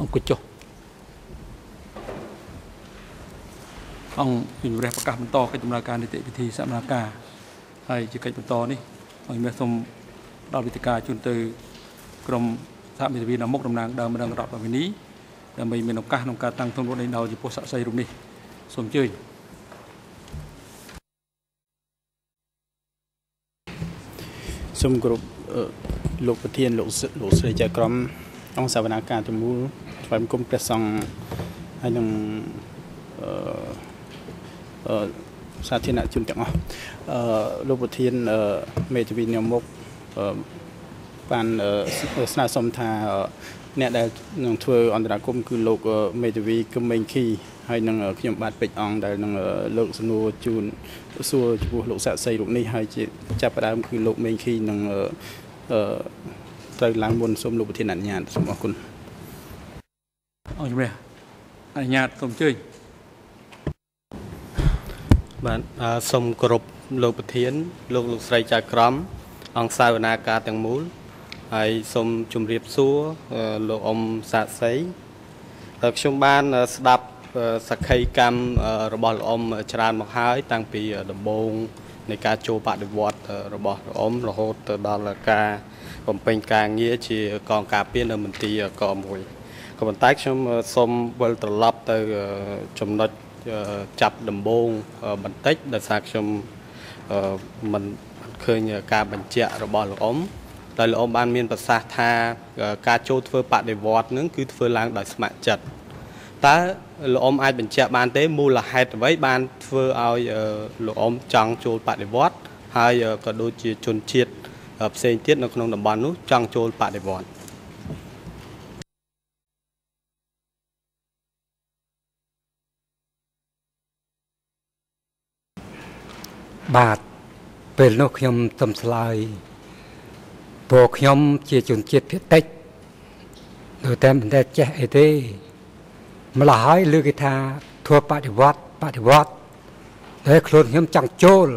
អង្គុយចុះអង្គជំរះប្រកាសបន្តកិច្ចដំណើរការនីតិវិធីសកម្មភាពហើយជាកិច្ចបន្តនេះអង្គមានសូមដល់វិទ្យការជូនទៅក្រមសហមេធាវីនៅមុខតំណាងដើមរងរដ្ឋបវិនីដើម្បីមានឱកាសក្នុងការតាំងធំរត់ដេញដោលចំពោះស័ក្តិសិទ្ធិរូបនេះសូមអញ្ជើញសូមគោរពលោកប្រធានលោកលោកស្រីចៅក្រម អង្គសវនាការទាំងមូលថ្វាយបង្គំព្រះសង្ឃហើយនឹងអឺអឺសាធារណជនទាំងអស់អឺលោកប្រធានមេធាវីនាមុខបានស្នើសុំថាអ្នកដែលនឹងធ្វើអន្តរាគមគឺលោកមេធាវីកឹមមេងខីហើយនឹងខ្ញុំបាទពេជ្រអង្គដែលនឹងលើកសំណួរជូនសួរចំពោះលោកសាក់សីរូបនេះហើយជាចាប់ផ្ដើមគឺលោកមេងខីនឹងអឺ ត្រូវឡើងមុនសូមលោកប្រធានអនុញ្ញាតសូមអរគុណអរជំរាបអនុញ្ញាតសូមអញ្ជើញបាទសូមគោរពលោកប្រធាន លោកលោកស្រីចៅក្រម អង្គសាវនាការទាំងមូលហើយសូមជម្រាបសួរលោកអ៊ំសាក់សីខ្ញុំបានស្ដាប់សក្ខីកម្មរបស់លោកអ៊ំច្រើនមកហើយ តាំងពីដំបូងនៃការចូលបដិវត្តរបស់លោកអ៊ំរហូតទៅដល់ការ បំពេញការងារជាកងការពារនៅមន្ទីរក1ក៏ប៉ុន្តែខ្ញុំសូមវិលត្រឡប់ទៅចំណុចចាប់ដំបូងបន្តិចដោយសារខ្ញុំមិនឃើញការបញ្ជាក់របស់លោកអ៊ំដោយលោកអ៊ំបានមានប្រសាសន៍ថាការចូលធ្វើបដិវត្តនឹងគឺធ្វើឡើងដោយស្ម័គ្រចិត្តតើលោកអ៊ំអាចបញ្ជាក់បានទេមូលហេតុអ្វីបានធ្វើឲ្យលោកអ៊ំចង់ចូលបដិវត្តហើយក៏ដូចជាជនជាតិ ផ្សេងទៀតនៅក្នុងតំបន់នោះចង់ចូលបដិវត្តបាទពេលនោះខ្ញុំទំស្លើយព្រោះខ្ញុំជាជនជាតិភាគតិចដូចតែមិនដែលចេះអីទេម្ល៉េះហើយលើគេថាធ្វើបដិវត្តបដិវត្តតែខ្លួនខ្ញុំចង់ចូល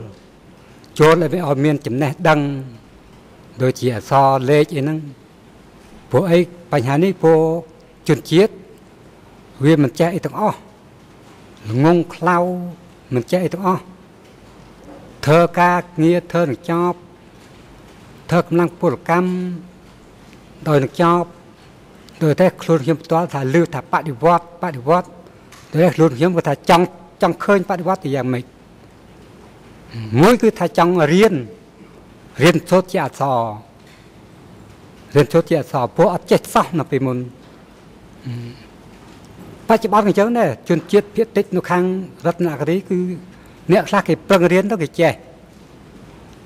ចូលឲ្យឲ្យមានចំណេះដឹង ដូចជាអសរលេខអីហ្នឹងព្រោះអីបញ្ហានេះព្រោះជនជាតិវាមិនចេះអីទាំងអស់ងងខ្លៅមិនចេះអីទាំងអស់ធ្វើការងារធ្វើនឹងចប់ធ្វើកម្លាំងពលកម្មដោយនឹងចប់ដោយតែខ្លួនខ្ញុំផ្ទាល់ថាលឺថាបដិវត្តបដិវត្តតែខ្លួនខ្ញុំគាត់ថាចង់ចង់ឃើញបដិវត្តទៅយ៉ាងម៉េចមួយគឺថាចង់រៀន រៀនសូត្រជាអក្សររៀនសូត្រជាអក្សរព្រោះអត់ចេះសោះនៅពេលមុនបច្ចុប្បន្នអញ្ចឹងដែរជនជាតិភាគតិចនៅខាងរតនគិរីគឺអ្នកខ្លះគេប្រឹងរៀនទៅគេចេះ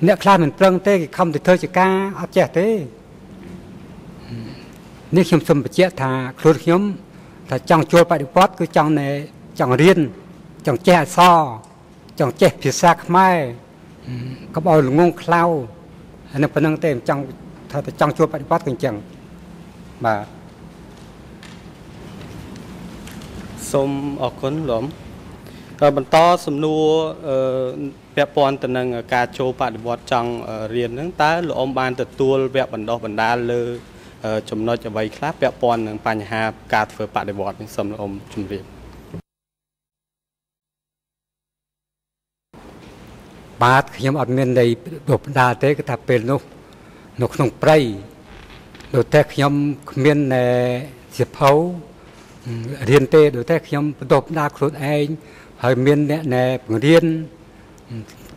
អ្នកខ្លះមិនប្រឹងទេគេខំទៅធ្វើជាការអត់ចេះទេនេះខ្ញុំសូមបញ្ជាក់ថាខ្លួនខ្ញុំថាចង់ចូលបដិវត្តគឺចង់ណែចង់រៀនចង់ចេះអក្សរចង់ចេះភាសាខ្មែរ កុំឲ្យល្ងងខ្លៅហើយនៅប៉ុណ្្នឹងទេចង់ថាតែចង់ចូលបដិវត្តគឺអញ្ចឹងបាទសូមអរគុណលោកបន្តសំណួរពាក់ព័ន្ធទៅនឹងការចូលបដិវត្តចង់រៀនហ្នឹងតើលោកអ៊ំបានទទួលវគ្គបណ្ដុះបណ្ដាលលើចំណុចអ្វីខ្លះពាក់ព័ន្ធនឹងបញ្ហាការធ្វើបដិវត្តនេះសូមលោកអ៊ំជម្រាប បាទខ្ញុំអត់មានន័យបណ្ដុះបណ្ដាលទេគឺថាពេលនោះ នៅក្នុងព្រៃដូចតែខ្ញុំគ្មានសិភៅរៀនទេដូចតែខ្ញុំបណ្ដុះបណ្ដាលខ្លួនឯងហើយមានអ្នកណែបង្រៀន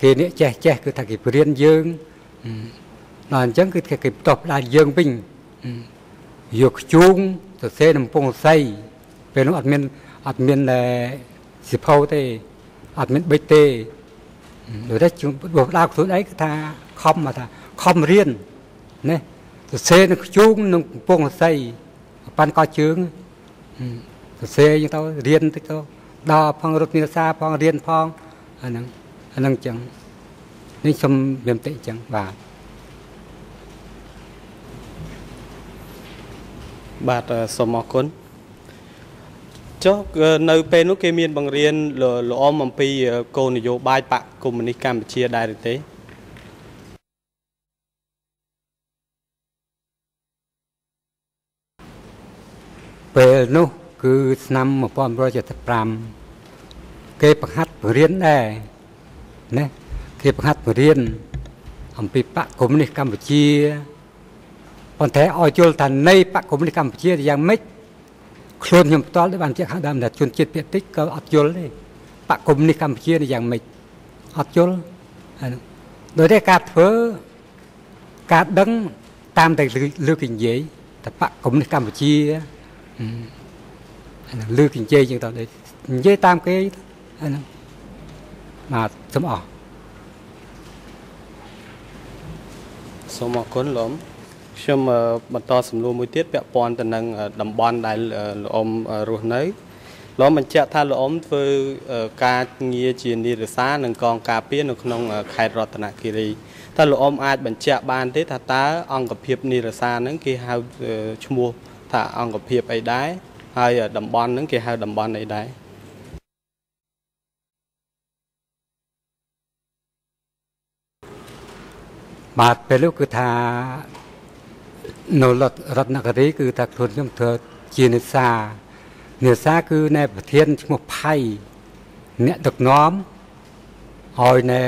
គេអ្នកចេះចេះគឺថាគេបង្រៀនយើងដល់អញ្ចឹងគឺគេបន្តផ្ដាច់យើងវិញយកខ្ជូងសរសេរនឹងពងស័យពេលនោះអត់មានអត់មានសិភៅទេអត់មានបិចទេ ដូចតែបោះផ្ដាល់ខ្លួនឯងគឺថាខំមកថាខំរៀនណាសរសេរនឹងខ្ជូងនឹងពងស័យប៉ាន់កោជើងសរសេរទៅរៀនតិចទៅដល់ផងរត់និសាផងរៀនផងអាហ្នឹងអាហ្នឹងចឹងនេះខ្ញុំមានតិចឹងបាទបាទសូមអរគុណ ចុះនៅពេលនោះគេមានបង្រៀនល្អមអំពីគោលនយោបាយបកកុម្មុយនីសកម្ពុជាដែរឬទេពពេលនោះគឺឆ្នាំ1975គេបង្ហាត់បង្រៀនដែរណាគេបង្ហាត់បង្រៀនអំពីបកកុម្មុយនីសកម្ពុជាប៉ុន្តែឲ្យយល់ថានៃបកកុម្មុយនីសកម្ពុជាយ៉ាងម៉េច ខ្លួនខ្ញុំផ្ទាល់ដែលបានជាខាងដើមថាជនជាតិភាគតិចក៏អត់យល់ទេបកកុម្មុយនីសកម្ពុជាយ៉ាងម៉េចអត់យល់ហើយដោយតែការធ្វើការដឹងតាមតែលើកនិយាយតែបកកុម្មុយនីសកម្ពុជាហើយលើកនិយាយជាងតទៅនិយាយតាមគេហើយហ្នឹងបាទសូមអរសូមអរគុណលោក ខ្ញុំបន្តសំណួរមួយទៀតពាក់ព័ន្ធទៅនឹងតំបន់ដែលលោកអ៊ំរស់នៅលោកបញ្ជាក់ថាលោកអ៊ំធ្វើការងារជានិរសានិងកងការពារនៅក្នុងខេត្តរតនគិរីតើលោកអ៊ំអាចបញ្ជាក់បានទេថាតើអង្គភាពនិរសាហ្នឹងគេហៅឈ្មោះថាអង្គភាពអីដែរហើយតំបន់ហ្នឹងគេហៅតំបន់អីដែរបាទពេលនោះគឺថា នៅរតនគិរីគឺថាខ្លួនខ្ញុំធ្វើជានេសានេសាគឺនៅប្រធានឈ្មោះផៃអ្នកដឹកនាំឲ្យនៅ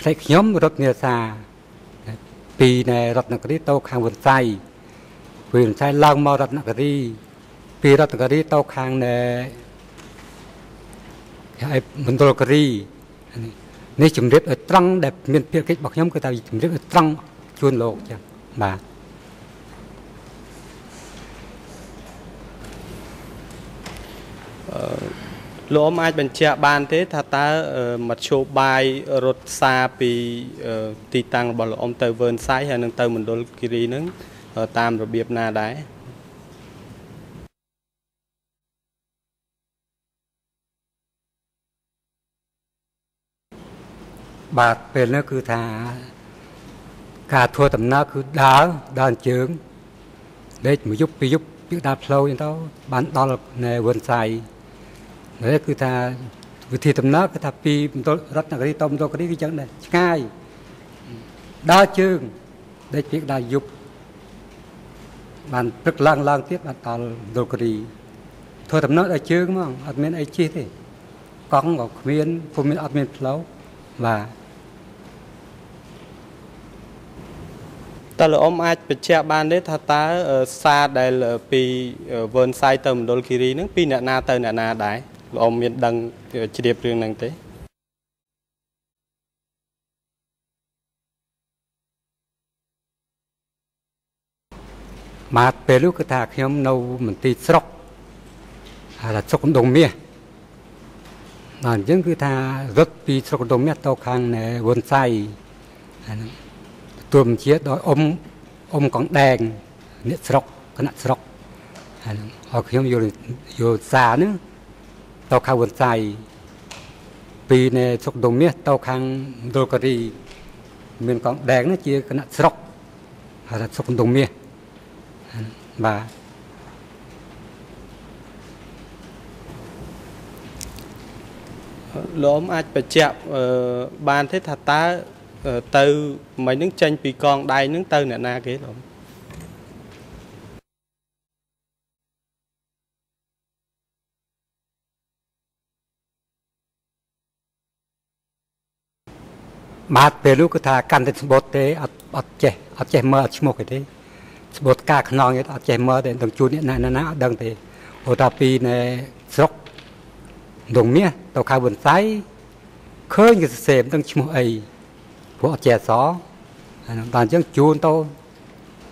ផ្លេចខ្ញុំរត់នេសាពីនៅរតនគិរីទៅខាងវន្ស័យពីវន្ស័យឡើងមករតនគិរីពីរតនគិរីទៅខាងនៅហើយមណ្ឌលគិរីនេះជំរាបឲ្យត្រង់ដែលមានភារកិច្ចរបស់ខ្ញុំគឺថាជំរាបឲ្យត្រង់ជូនលោកចឹងបាទ លោកអមអាចបញ្ជាក់បានទេ ថាតើមធ្យោបាយរត់សារពីទីតាំងរបស់លោកអមទៅវើនសៃហើយនឹងទៅមណ្ឌលគិរីនឹងតាមរបៀបណាដែរបាទពេលនោះគឺថា ការធ្វើដំណើរគឺដើរដើរជើងដេកមួយយប់ពីរយប់ពីដើរផ្លូវអញ្ចឹងទៅបានដល់នៅវនសៃ នេះគឺថាវិធីដំណើរគឺថាពីមណ្ឌលរតនគិរីទៅមណ្ឌលគិរីគឺចឹងដែរឆ្ងាយដើរជើងដេកពីដើរយប់បានព្រឹកឡើងឡើងទៀតបានដល់មណ្ឌលគិរីធ្វើដំណើរដល់ជើងហ្មងអត់មានអីជិះទេកង់ក៏គ្មានពុំមានអត់មានផ្លូវបាទតើលោកអ៊ំអាចបញ្ជាក់បានទេថាតើសារដែលពីវើនសៃទៅមណ្ឌលគិរីហ្នឹងពីអ្នកណាទៅអ្នកណាដែរ លោកអ៊ំមានដឹងជ្រាបរឿងហ្នឹងទេបាទពេលនោះគឺថាខ្ញុំនៅមន្ទីរស្រុកហើយស្រុកកំដងមាសបាទអញ្ចឹងគឺថារត់ពីស្រុកកំដងមាសទៅខាងវុនសៃអាហ្នឹងទទួលបញ្ជាដោយអ៊ំអ៊ំកងដែងអ្នកស្រុកគណៈស្រុកហើយឲ្យខ្ញុំយល់យល់សារហ្នឹង ទៅខាងវន្ស័យពីនៅស្រុកដុំមាសទៅខាងមណ្ឌលការីមានកងដែងនោះជាគណៈស្រុកហៅថាស្រុកដុំមាសបាទលោកអមអាចបញ្ជាក់បានទេថាតើទៅមិញនឹងចេញពីកងដៃនឹងទៅអ្នកណាគេលោក បាទពេលនោះគឺថាកាន់តែស្បត់ទេអត់អត់ចេះអត់ចេះមើលអត់ឈ្មោះគេទេស្បត់ការខ្នងអត់ចេះមើលទេនឹងជួនអ្នកណាណាអត់ដឹងទេព្រោះថាពីនៅស្រុកដងមាសទៅខៅវន្ស័យឃើញគេសរសេរមិនដឹងឈ្មោះអីព្រោះអត់ចេះអសហើយដល់អញ្ចឹងជួនទៅ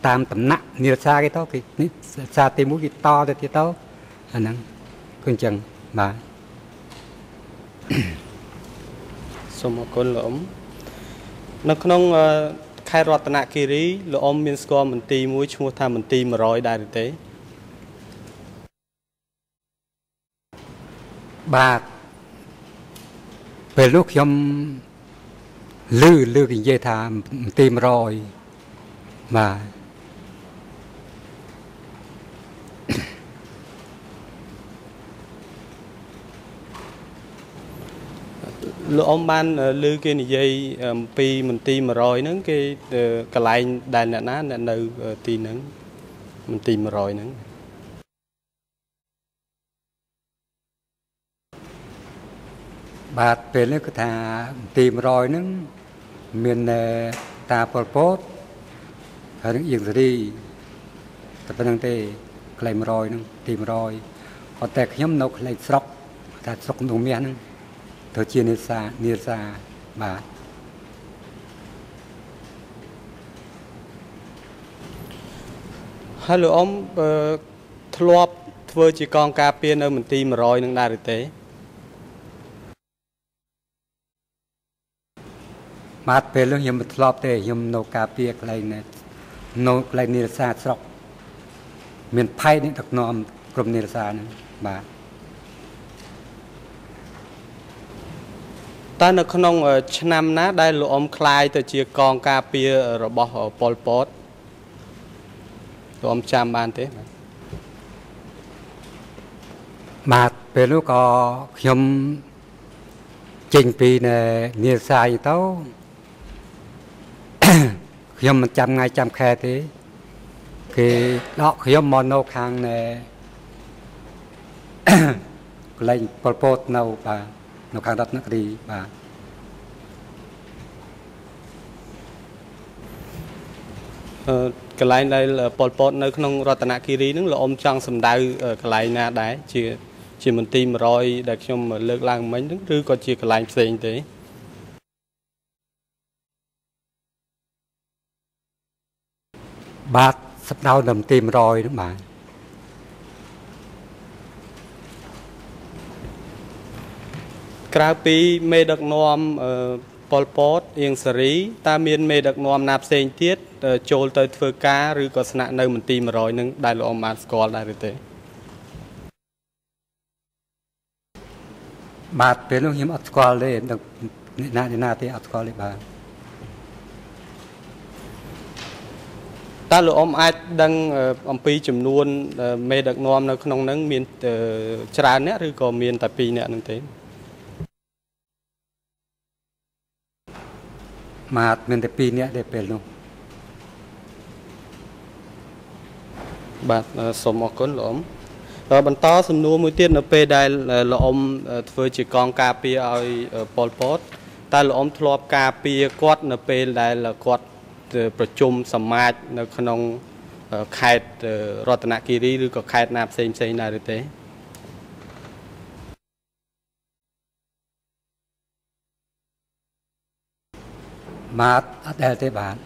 តាមតំណាក់និរសាគេទៅគេនេះសាទី1គេតទៅទៀតទៅអាហ្នឹងគឺអញ្ចឹងបាទសូមអរគុណលោកអ៊ំ នៅក្នុងខេត្តរតនគិរីលោកអ៊ំមានស្គាល់មន្ទីរមួយឈ្មោះថាមន្ទីរ100ដែរទេបាទពេលនោះខ្ញុំលឺលឺគេនិយាយថាមន្ទីរ100បាទ លោកអ៊ំបានលើគេនិយាយអំពីមន្ទីរ100ហ្នឹងគេកន្លែងដែលអ្នកណាអ្នកនៅទីហ្នឹងមន្ទីរ100ហ្នឹងបាទពេលនេះគឺថាមន្ទីរ100ហ្នឹងមានតាប៉ុលពតហើយនឹងអៀងសេរីតែប៉ុណ្្នឹងទេកន្លែង100ហ្នឹងទី100ប៉ុន្តែខ្ញុំនៅកន្លែងស្រុកថាស្រុកក្នុងមាសហ្នឹង ទៅជានេសានេសាបាទហើយលោកអ៊ំអឺធ្លាប់ធ្វើជាកងការពារនៅមន្ទីរ100នឹងដែរឬទេបាទពេលនោះខ្ញុំមិនធ្លាប់ទេខ្ញុំនៅការពារកន្លែងនេះនៅកន្លែងនិរសាស្រុកមានផៃនេះដឹកនាំក្រុមនិរសាហ្នឹងបាទ តើនៅក្នុងឆ្នាំណា ដែលលោកអ៊ំคลายទៅជាកងការពាររបស់ប៉ុលពតលោកអ៊ំចាំបានទេបាទ បាទពេលនោះក៏ខ្ញុំចេញពីនៅនិរសាយទៅ ខ្ញុំមិនចាំថ្ងៃចាំខែទេគេដកខ្ញុំមកនៅខាងនៅ កន្លែងប៉ុលពតនៅបាទ នៅខាងរដ្ឋនគរីបាទអឺកន្លែងដែលប៉ុលពតនៅក្នុងរតនគិរីហ្នឹងលោកអ៊ំចង់សម្ដៅកន្លែងណាដែរជាជាមន្ទីរ100ដែលខ្ញុំលើកឡើងមិញហ្នឹងឬក៏ជាកន្លែងផ្សេងទេបាទសម្ដៅនៅទី100ហ្នឹងបាទ ក្រៅពីមេដឹកនាំអឺប៉ុលពតអៀងសេរីតើមានមេដឹកនាំណាផ្សេងទៀតអឺចូលទៅធ្វើការឬក៏ស្នាក់នៅមន្ទីរ100នឹងដែលលោកអ៊ំបានស្គាល់ដែរឬទេបាទពេលនោះខ្ញុំអត់ស្គាល់ទេដឹកអ្នកណាអ្នកណាទេអត់ស្គាល់ទេបាទតើលោកអ៊ំអាចដឹងអឺអំពីចំនួនអឺមេដឹកនាំនៅក្នុងហ្នឹងមានអឺច្រើនអ្នកឬក៏មានតែ2អ្នកហ្នឹងទេ បាទមានតែ2នាក់ទេពេលនោះបាទអឺសូមអរគុណលោកអ៊ំអឺបន្តសំណួរមួយទៀតនៅពេលដែលអឺលោកអ៊ំអឺធ្វើជាកងការពារឲ្យអឺប៉ុលពតតើលោកអ៊ំធ្លាប់ការពារគាត់នៅពេលដែលគាត់ទៅប្រជុំសមាជនៅក្នុងអឺខេត្តអឺរតនគិរីឬក៏ខេត្តណាផ្សេងផ្សេងដែរឬទេ បាទអត់ដែលទេបាទ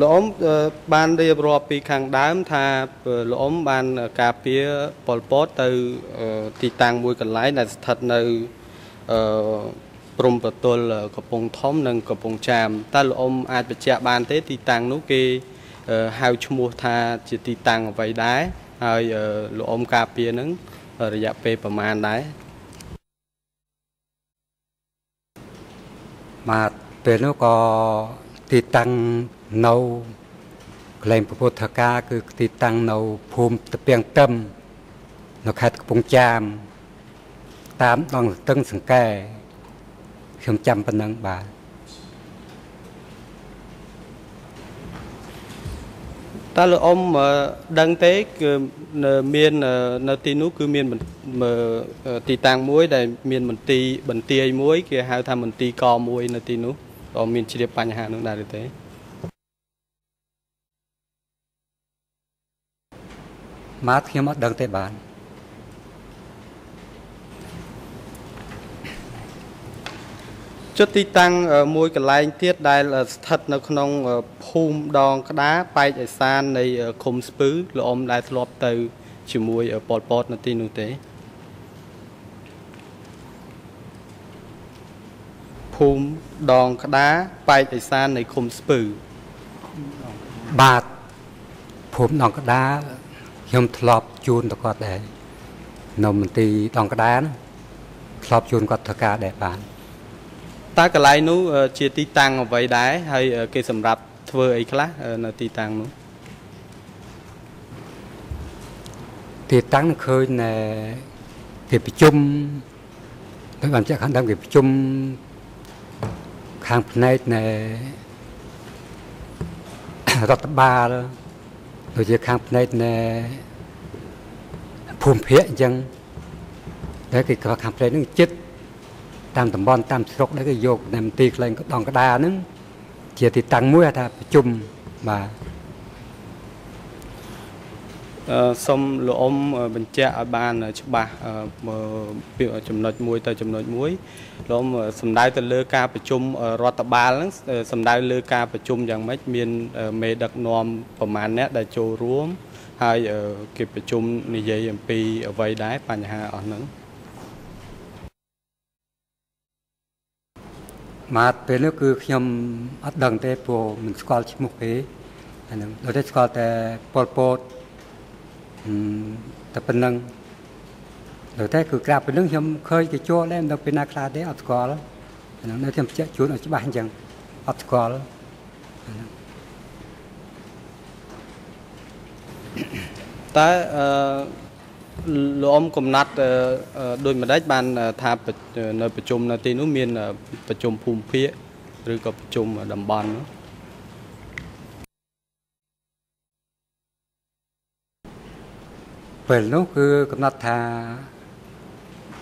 លោកអ៊ំអឺបានរៀបរាប់ពីខាងដើមថាអឺលោកអ៊ំបានការពារប៉ុលពតទៅអឺទីតាំងមួយកន្លែងដែលស្ថិតនៅអឺព្រំប្រទល់កំពង់ធំនិងកំពង់ចាមតើលោកអ៊ំអាចបញ្ជាក់បានទេ ទីតាំងនោះគេអឺហៅឈ្មោះថាជាទីតាំងអ្វីដែរហើយអឺលោកអ៊ំការពារនឹង រយៈពេលប្រមាណដែរបាទពេលនោះក៏ទីតាំងនៅកន្លែងពុទ្ធកាគឺទីតាំងនៅភូមិតពាំងទឹមនៅខេត្តកំពង់ចាមតាមដងស្ទឹងសង្កែខ្ញុំចាំប៉ុណ្ណឹងបាទ តើលោកអ៊ំអឺដឹងទេគឺនៅមានអឺនៅទីនោះគឺមានបន្មើអឺទីតាំងមួយ ដែលមានមន្ទីរបន្ទាយមួយគេហៅថាមន្ទីរកមួយនៅទីនោះក៏មានជ្រាបបញ្ហានោះដែរឬទេបាទខ្ញុំអត់ដឹងទេបាទ ចុះទីតាំងអឺមួយកន្លែងទៀតដែលអឺស្ថិតនៅក្នុងអឺភូមិដងក្តារប៉ែកឯសាននៃអឺឃុំស្ពឺលោកអ៊ំដែលធ្លាប់ទៅជាមួយអឺប៉ុលពតនៅទីនោះទេភូមិដងក្តារប៉ែកឯសាននៃឃុំស្ពឺបាទភូមិដងក្តារខ្ញុំធ្លាប់ជូនទៅគាត់ដែរនៅមន្ទីរដងក្តារណាធ្លាប់ជូនគាត់ធ្វើការដែរបាទ តើកន្លែងនោះអឺជាទីតាំងអ្វីដែរហើយអឺគេសម្រាប់ធ្វើអីខ្លះអឺនៅទីតាំងនោះទីតាំងនឹងឃើញនៅគេប្រជុំដូចបានចាក់ខាងដើមគេប្រជុំខាងផ្នែកនៃរដ្ឋបាលនៅដូចជាខាងផ្នែកណែភូមិភាគអញ្ចឹងតែគេក៏ខាងផ្នែកហ្នឹងចិត្ត តាមតំបន់តាមស្រុកដែរគេយកនៅមន្ទីរខ្លែងដងកដាហ្នឹងជាទីតាំងមួយថាប្រជុំបាទអឺសូមលោកអ៊ំបញ្ជាក់ឲ្យបានច្បាស់អឺពីចំណុចមួយទៅចំណុចមួយលោកអ៊ំសំដៅទៅលើការប្រជុំរដ្ឋបាលហ្នឹងសំដៅលើការប្រជុំយ៉ាងម៉េចមានមេដឹកនាំប្រមាណអ្នកដែលចូលរួមហើយគេប្រជុំនិយាយអំពីអ្វីដែរបញ្ហាអស់ហ្នឹង បាទពេលនោះគឺខ្ញុំអត់ដឹងទេព្រោះមិនស្គាល់ឈ្មោះគេអាហ្នឹងដូចតែស្គាល់តែប៉ុលពតអឺតែប៉ុណ្្នឹងដូចតែគឺក្រាបប៉ុណ្្នឹងខ្ញុំឃើញគេចូលដែរមិនដឹងពីណាខ្លះទេអត់ស្គាល់អាហ្នឹងនៅខ្ញុំបញ្ជាក់ជូនឲ្យច្បាស់អញ្ចឹងអត់ស្គាល់អាហ្នឹងតែអឺ លោកអ៊ំកំណត់អឺអឺដូចម្ដេចបានថាប្រនៅប្រជុំនៅទីនោះមានប្រជុំភូមិភាគឬក៏ប្រជុំតំបន់នោះពេលនោះគឺកំណត់ថា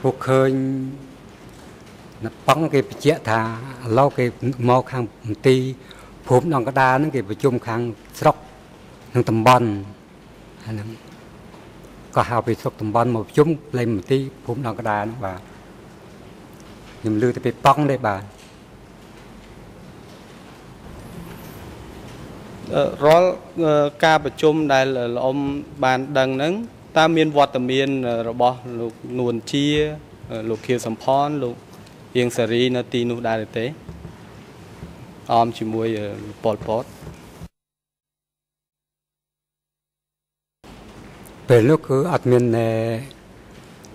ពួកឃើញនៅប៉ង់គេបញ្ជាក់ថាឥឡូវគេមកខាងមន្ទីរភូមិដងកដាហ្នឹងគេប្រជុំខាងស្រុកនិងតំបន់អាហ្នឹង ក៏ហៅពីស្រុកតំបន់មកប្រជុំលេងមន្ទីរភូមិដងកដាហ្នឹងបាទខ្ញុំលើទៅពីប៉ង់ទេបាទអឺរាល់អឺការប្រជុំដែលលោកអ៊ំបានដឹងហ្នឹងតើមានវត្តមានរបស់លោកនួនជាលោកខៀវសំផនលោកហៀងសេរីនៅទីនោះដែរឬទេអមជាមួយលោកប៉ុលពត ពេលនោះគឺអត់មានតែ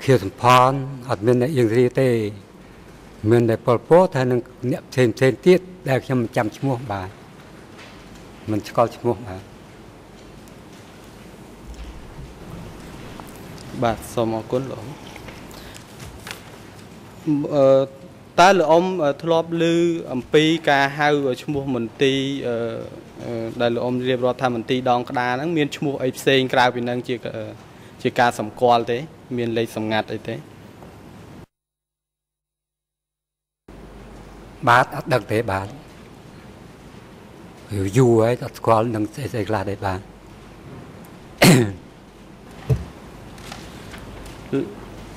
ខៀវសំផនអត់មានតែអៀងរីទេ មានតែប៉ុលពតហើយនឹងអ្នកផ្សេងផ្សេងទៀតដែលខ្ញុំមិនចាំឈ្មោះបាទមិនស្គាល់ឈ្មោះបាទបាទសូមអរគុណលោកអ៊ំអឺតើលោកអ៊ំធ្លាប់ឮអំពីការហៅឈ្មោះមន្ទីរអឺអឺ ដែលលោកអ៊ំរៀបរាប់ថាមន្ទីរដងក្តារហ្នឹងមានឈ្មោះអីផ្សេងក្រៅពីហ្នឹងជាជាការសម្គាល់ទេ មានលេខសម្ងាត់អីទេបាទអត់ដឹងទេបាទយូរយូរហើយអត់ស្គាល់នឹងស្អីស្អីខ្លះទេបាទ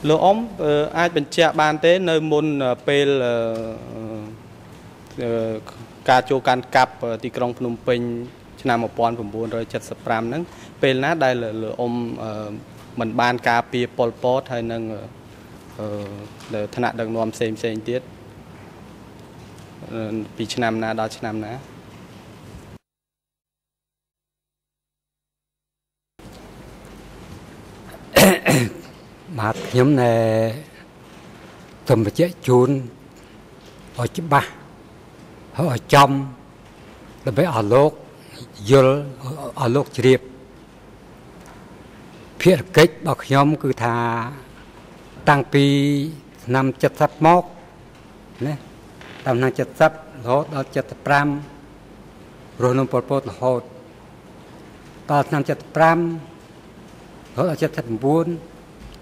លោកអ៊ំអឺអាចបញ្ជាក់បានទេ នៅមុនពេលអឺអឺ ការចូលកាន់កាប់ទីក្រុងភ្នំពេញឆ្នាំ1975ហ្នឹងពេលណាដែលលោកអ៊ំអឺមិនបានការពារប៉ុលពតហើយនឹងអឺឋានៈដឹកនាំផ្សេងផ្សេងទៀតអឺពីឆ្នាំណាដល់ឆ្នាំណាបាទខ្ញុំណែសូមបញ្ជាក់ជូនឲ្យច្បាស់ ហើយឲ្យចំដើម្បីឲ្យលោកយល់ឲ្យលោកជ្រាបភារកិច្ចរបស់ខ្ញុំគឺថាតាំងពីឆ្នាំ70មកណាតាំងឆ្នាំ70រហូតដល់75រស់នៅប៉ុលពតរហូតដល់ឆ្នាំ75រហូតដល់79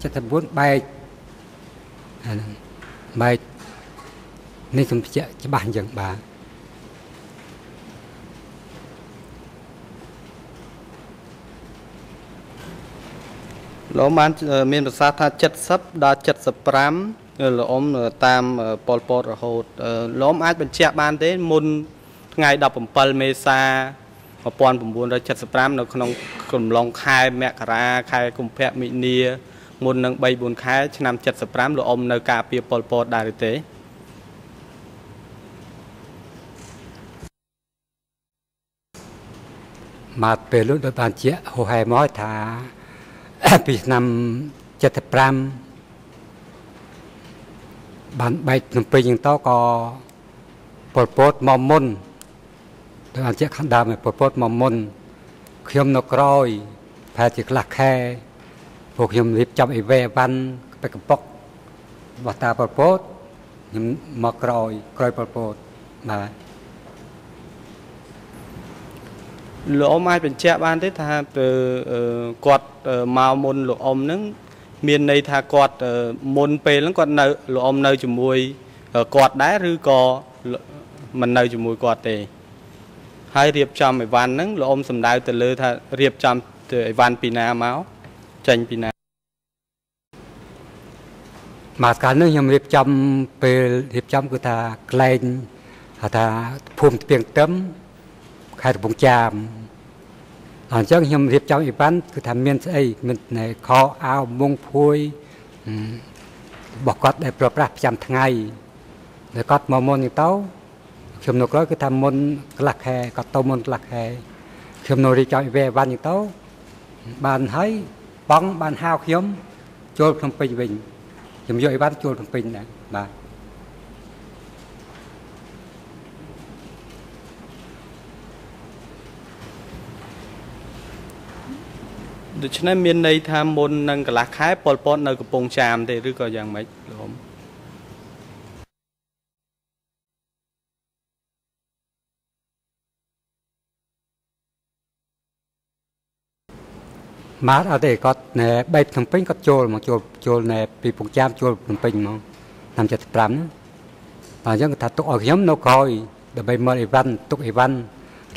79បែកអាហ្នឹងបែកនេះខ្ញុំបញ្ជាក់ច្បាស់អញ្ចឹងបាទ លោកបានមានប្រសាសន៍ថា70ដល់75លោកអ៊ំតាមប៉ុលពតរហូតលោកអ៊ំអាចបញ្ជាក់បានទេមុនថ្ងៃ17មេសា1975នៅក្នុងកំឡុងខែមករាខែកុម្ភៈមិនិនាមុននឹង3 4ខែឆ្នាំ75លោកអ៊ំនៅការពារប៉ុលពតដែរឬទេមកពេលនោះដោយបានជាហោហែមកថា ពីឆ្នាំ75បានបែកភ្នំពេញយ៉ាងទៅក៏ប៉ុលពតមកមុនដោយបានជាខាងដើមប៉ុលពតមកមុនខ្ញុំនៅក្រោយប្រហែលជាខ្លះខែពួកខ្ញុំរៀបចំអីវ៉េវ៉ាន់ទៅកំប៉ុករបស់តាប៉ុលពតខ្ញុំមកក្រោយក្រោយប៉ុលពតបាទ លោកអ៊ំអាចបញ្ជាក់បានទេថាទៅគាត់មកមុនលោកអ៊ំហ្នឹងមានន័យថាគាត់មុនពេលហ្នឹងគាត់នៅលោកអ៊ំនៅជាមួយគាត់ដែរឬក៏មិននៅជាមួយគាត់ទេហើយរៀបចំអីវ៉ាន់ហ្នឹងលោកអ៊ំសំដៅទៅលើថារៀបចំអីវ៉ាន់ពីណាមកចេញពីណាមកកាលនោះខ្ញុំរៀបចំពេលរៀបចំគឺថាក្លែងហៅថាភូមិស្ទៀងទឹម ខេត្តកំពង់ចាមអញ្ចឹងខ្ញុំរៀបចំអីវ៉ាន់គឺថាមានស្អីមានខោអាវមុងភួយរបស់គាត់ដែលប្រើប្រាស់ប្រចាំថ្ងៃដែលគាត់មកមុនទៅខ្ញុំនៅក្រោយគឺថាមុនកន្លះខែគាត់ទៅមុនកន្លះខែខ្ញុំនៅរៀបចំអីវ៉ាន់ទៅបានហើយបងបានហៅខ្ញុំចូលភ្នំពេញវិញខ្ញុំយកអីវ៉ាន់ចូលភ្នំពេញដែរបាទ ដូច្នេះមានន័យថាមុននឹងកន្លះខែប៉ុលពតនៅកំពង់ចាមទេឬក៏យ៉ាងម៉េចលោកមកអត់ទេគាត់ណែបែបភ្នំពេញគាត់ចូលមកចូលចូលណែពីពងចាមចូលភ្នំពេញមកតាម75ហ្នឹងអញ្ចឹងគាត់ថាទុកឲ្យខ្ញុំនៅក្រោយដើម្បីមើលអីវ៉ាន់ទុកអីវ៉ាន់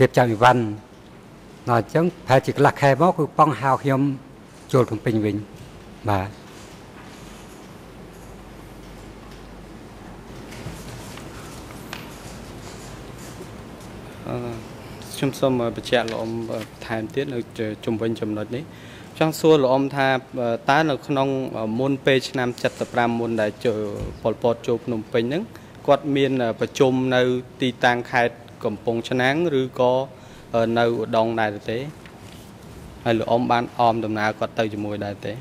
រៀបចំអីវ៉ាន់ ដល់អញ្ចឹងប្រហែលជាកន្លះខែមកគឺប៉ងហៅខ្ញុំចូលភ្នំពេញវិញបាទអឺខ្ញុំសូមបញ្ជាក់លោកអ៊ំថែមទៀតនៅជំវិញចំណុចនេះចង់សួរលោកអ៊ំថាតើនៅក្នុងមុនពេលឆ្នាំ75មុនដែលចូលប៉ុលពតចូលភ្នំពេញហ្នឹងគាត់មានប្រជុំនៅទីតាំងខេត្តកំពង់ឆ្នាំងឬក៏ នៅឧដុង្គដែរទេហើយលោកអ៊ំបានអមដំណើរគាត់ទៅជាមួយដែរទេ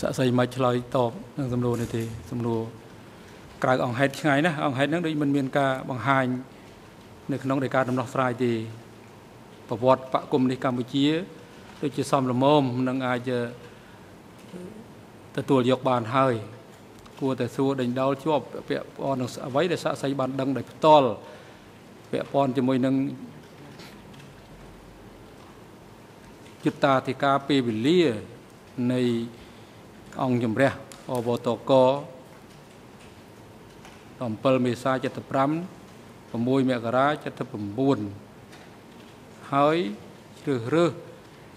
សាក់សីមិនឆ្លើយតបនឹងសំណួរនេះទេសំណួរក្រៅអង្គហេតុឆ្ងាយណាអង្គហេតុហ្នឹងដូចមិនមានការបង្ហាញនៅក្នុងនៃការដំណោះស្រាយទេប្រវត្តិបកគុំនេះកម្ពុជាដូចជាសំលមមនឹងអាចទទួលយកបានហើយ គួរតែសួរដេញដោលជាប់ពាក់ព័ន្ធនឹងអ្វីដែលសាក់សីបានដឹងដោយផ្ទាល់ពាក់ព័ន្ធជាមួយនឹងយុត្តាធិការពេលវេលានៃអង្គជំរះអវតក7មេសា75 6មករា79ហើយជ្រើសរើស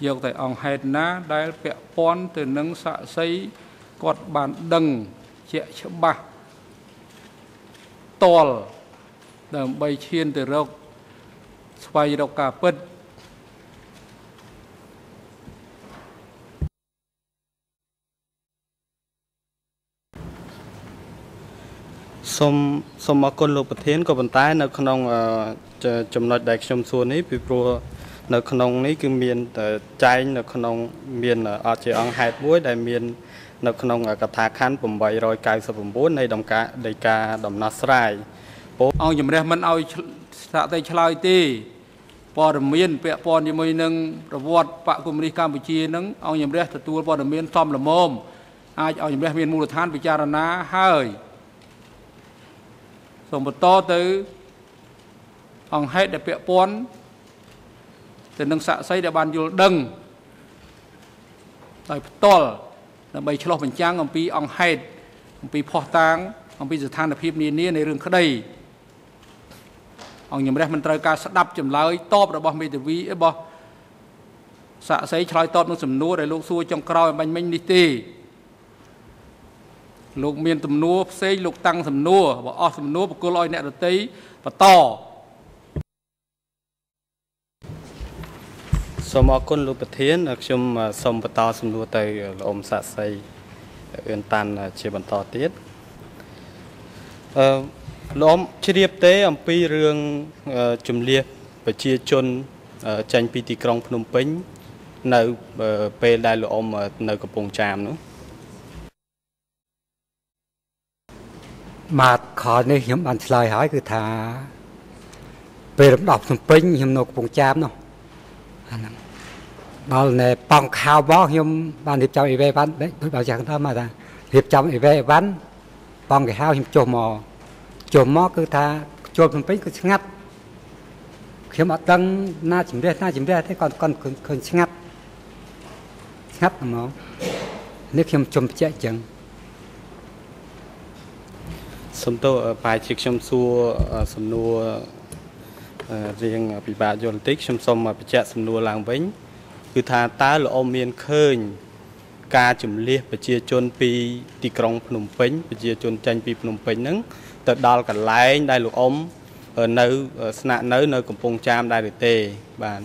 យកតែអង្គហេតុណាដែលពាក់ព័ន្ធទៅនឹងសាក់សីគាត់បានដឹង ជាក់ច្បាស់តលដើម្បីឈានទៅរកស្វែងរកការពិតសូមសូមអរគុណលោកប្រធានក៏ប៉ុន្តែនៅក្នុងចំណុចដែលខ្ញុំសួរនេះពីព្រោះនៅក្នុងនេះគឺមានចែងនៅក្នុងមានអត់ជាអង្គហេតុមួយដែលមាន នៅក្នុងកថាខណ្ឌ899នៃដំការដីកាដំណោះស្រាយពោអង្គជំរះមិនឲ្យស្ថាប័នឆ្លើយទេព័ត៌មានពាក់ព័ន្ធជាមួយនឹងប្រវត្តិបកគមនីកម្ពុជានឹងអង្គជំរះទទួលព័ត៌មានសំលមមអាចអង្គជំរះមានមូលដ្ឋានពិចារណាហើយសូមបន្តទៅអង្គហេតុដែលពាក់ព័ន្ធទៅនឹងសាក់សីដែលបានយល់ដឹងដោយផ្ទាល់ ដើម្បីឆ្លោះបញ្ចាំងអំពីអង្គហេតុអំពីផោះតាង អំពីស្ថានភាពនានានៃរឿងក្តីអង្គជំរះមិនត្រូវការស្ដាប់ចម្លើយតបរបស់មេធាវីរបស់សាក់សីឆ្លើយតបនឹងសំណួរដែលលោកសួរចុងក្រោយបាញ់មិញនេះទេលោកមានទំនួផ្សេងលោកតាំងសំណួរបើអស់សំណួរបកគលឲ្យអ្នកដតីបន្ត សូមអរគុណលោកប្រធានខ្ញុំសូមបន្តសំណួរទៅលោកអ៊ំសាក់សីអឿនតាន់ជាបន្តទៀតអឺលោកអ៊ំជ្រាបទេអំពីរឿងជំនះប្រជាជនចេញពីទីក្រុងភ្នំពេញ នៅពេលដែលលោកអ៊ំនៅកំពង់ចាមនោះបាទខនេះខ្ញុំបានឆ្លើយហើយគឺថាពេលរំដោះភ្នំពេញខ្ញុំនៅកំពង់ចាមនោះអាហ្នឹង ដល់នៅប៉ងខៅមកខ្ញុំបានរៀបចំអីវ៉េវ៉ាន់ដូចបើយ៉ាងទៅមកថារៀបចំអីវ៉េវ៉ាន់ប៉ងគេហៅខ្ញុំចុះមកចុះមកគឺថាចូលភ្នំពេញគឺស្ងាត់ខ្ញុំអត់ដឹងណាជំរះណាជំរះទេគាត់គាត់ឃើញស្ងាត់ស្ងាត់ហ្មងនេះខ្ញុំជុំបញ្ជាក់អញ្ចឹងសំទោសប្រហែលជាខ្ញុំសួរសំណួររៀងពិបាកយល់បន្តិចខ្ញុំសូមបញ្ជាក់សំណួរឡើងវិញ គឺថាតើលោកអ៊ំមានឃើញ ការជំលះប្រជាជនពីទីក្រុងភ្នំពេញប្រជាជនចេញពីភ្នំពេញហ្នឹងទៅដល់កន្លែងដែលលោកអ៊ំនៅស្នាក់នៅ នៅកំពង់ចាមដែរឬទេបាទ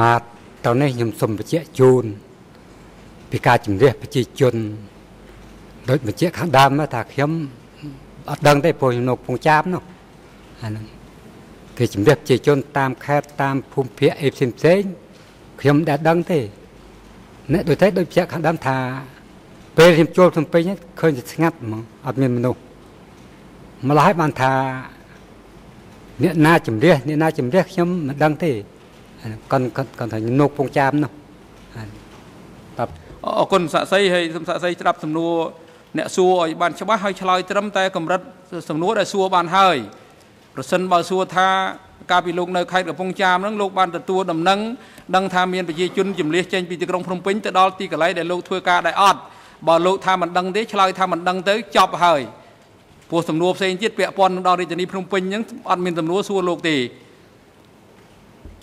មកតទៅនេះខ្ញុំសូមបញ្ជាក់ជូនពីការជំនះប្រជាជន ដោយបញ្ជាក់ខាងដើមថាខ្ញុំអត់ដឹងទេព្រោះខ្ញុំនៅកំពង់ចាមនោះអាហ្នឹងគេជំនះប្រជាជនតាមខេត្តតាមភូមិភាគអីផ្សេងផ្សេងខ្ញុំមិនដែលដឹងទេអ្នកដូចតែដូចបញ្ជាក់ខាងដើមថាពេលខ្ញុំចូលភ្នំពេញឃើញតែស្ងាត់ហ្មងអត់មានមនុស្សម្ល៉េះបានថាអ្នកណាជំរះអ្នកណាជំរះខ្ញុំមិនដឹងទេគាត់គាត់ថានៅពងចាមនោះបាទអរគុណសាក់សីហើយសំសាក់សីស្ដាប់សំណួរ អ្នកសួរឲ្យបានច្បាស់ហើយឆ្លើយត្រឹមតែកម្រិតសំណួរដែលសួរបានហើយប្រសិនបើសួរថាកាលពីលោកនៅខេត្តកំពង់ចាមហ្នឹងលោកបានទទួលដំណឹងដឹងថាមានប្រជាជនជំនះចេញពីទីក្រុងភ្នំពេញទៅដល់ទីកន្លែងដែលលោកធ្វើការដែរអត់បើលោកថាមិនដឹងទេឆ្លើយថាមិនដឹងទៅចប់ហើយព្រោះសំណួរផ្សេងទៀតពាក់ព័ន្ធនឹងដល់រាជធានីភ្នំពេញអញ្ចឹងអត់មានសំណួរសួរលោកទេ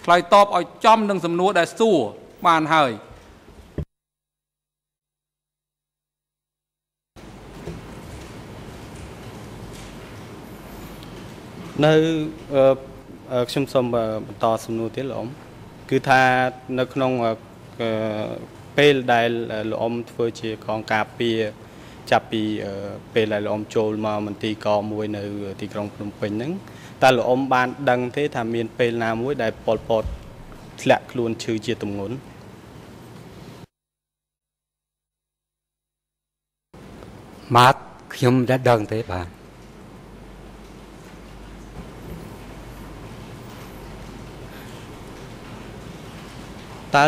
ឆ្លើយតបឲ្យចំនឹងសំណួរដែលសួរបានហើយ នៅខ្ញុំសូមបន្តសំណួរទៀតលោកអ៊ំគឺថានៅក្នុងពេលដែលលោកអ៊ំធ្វើជាកងការពារចាប់ពីពេលដែលលោកអ៊ំចូលមកមន្ទីរកមួយនៅទីក្រុងភ្នំពេញហ្នឹងតើលោកអ៊ំបានដឹងទេថាមានពេលណាមួយដែលប៉ុលពតធ្លាក់ខ្លួនឈឺជាទម្ងន់បាទខ្ញុំដែលដឹងទេបាទ តើ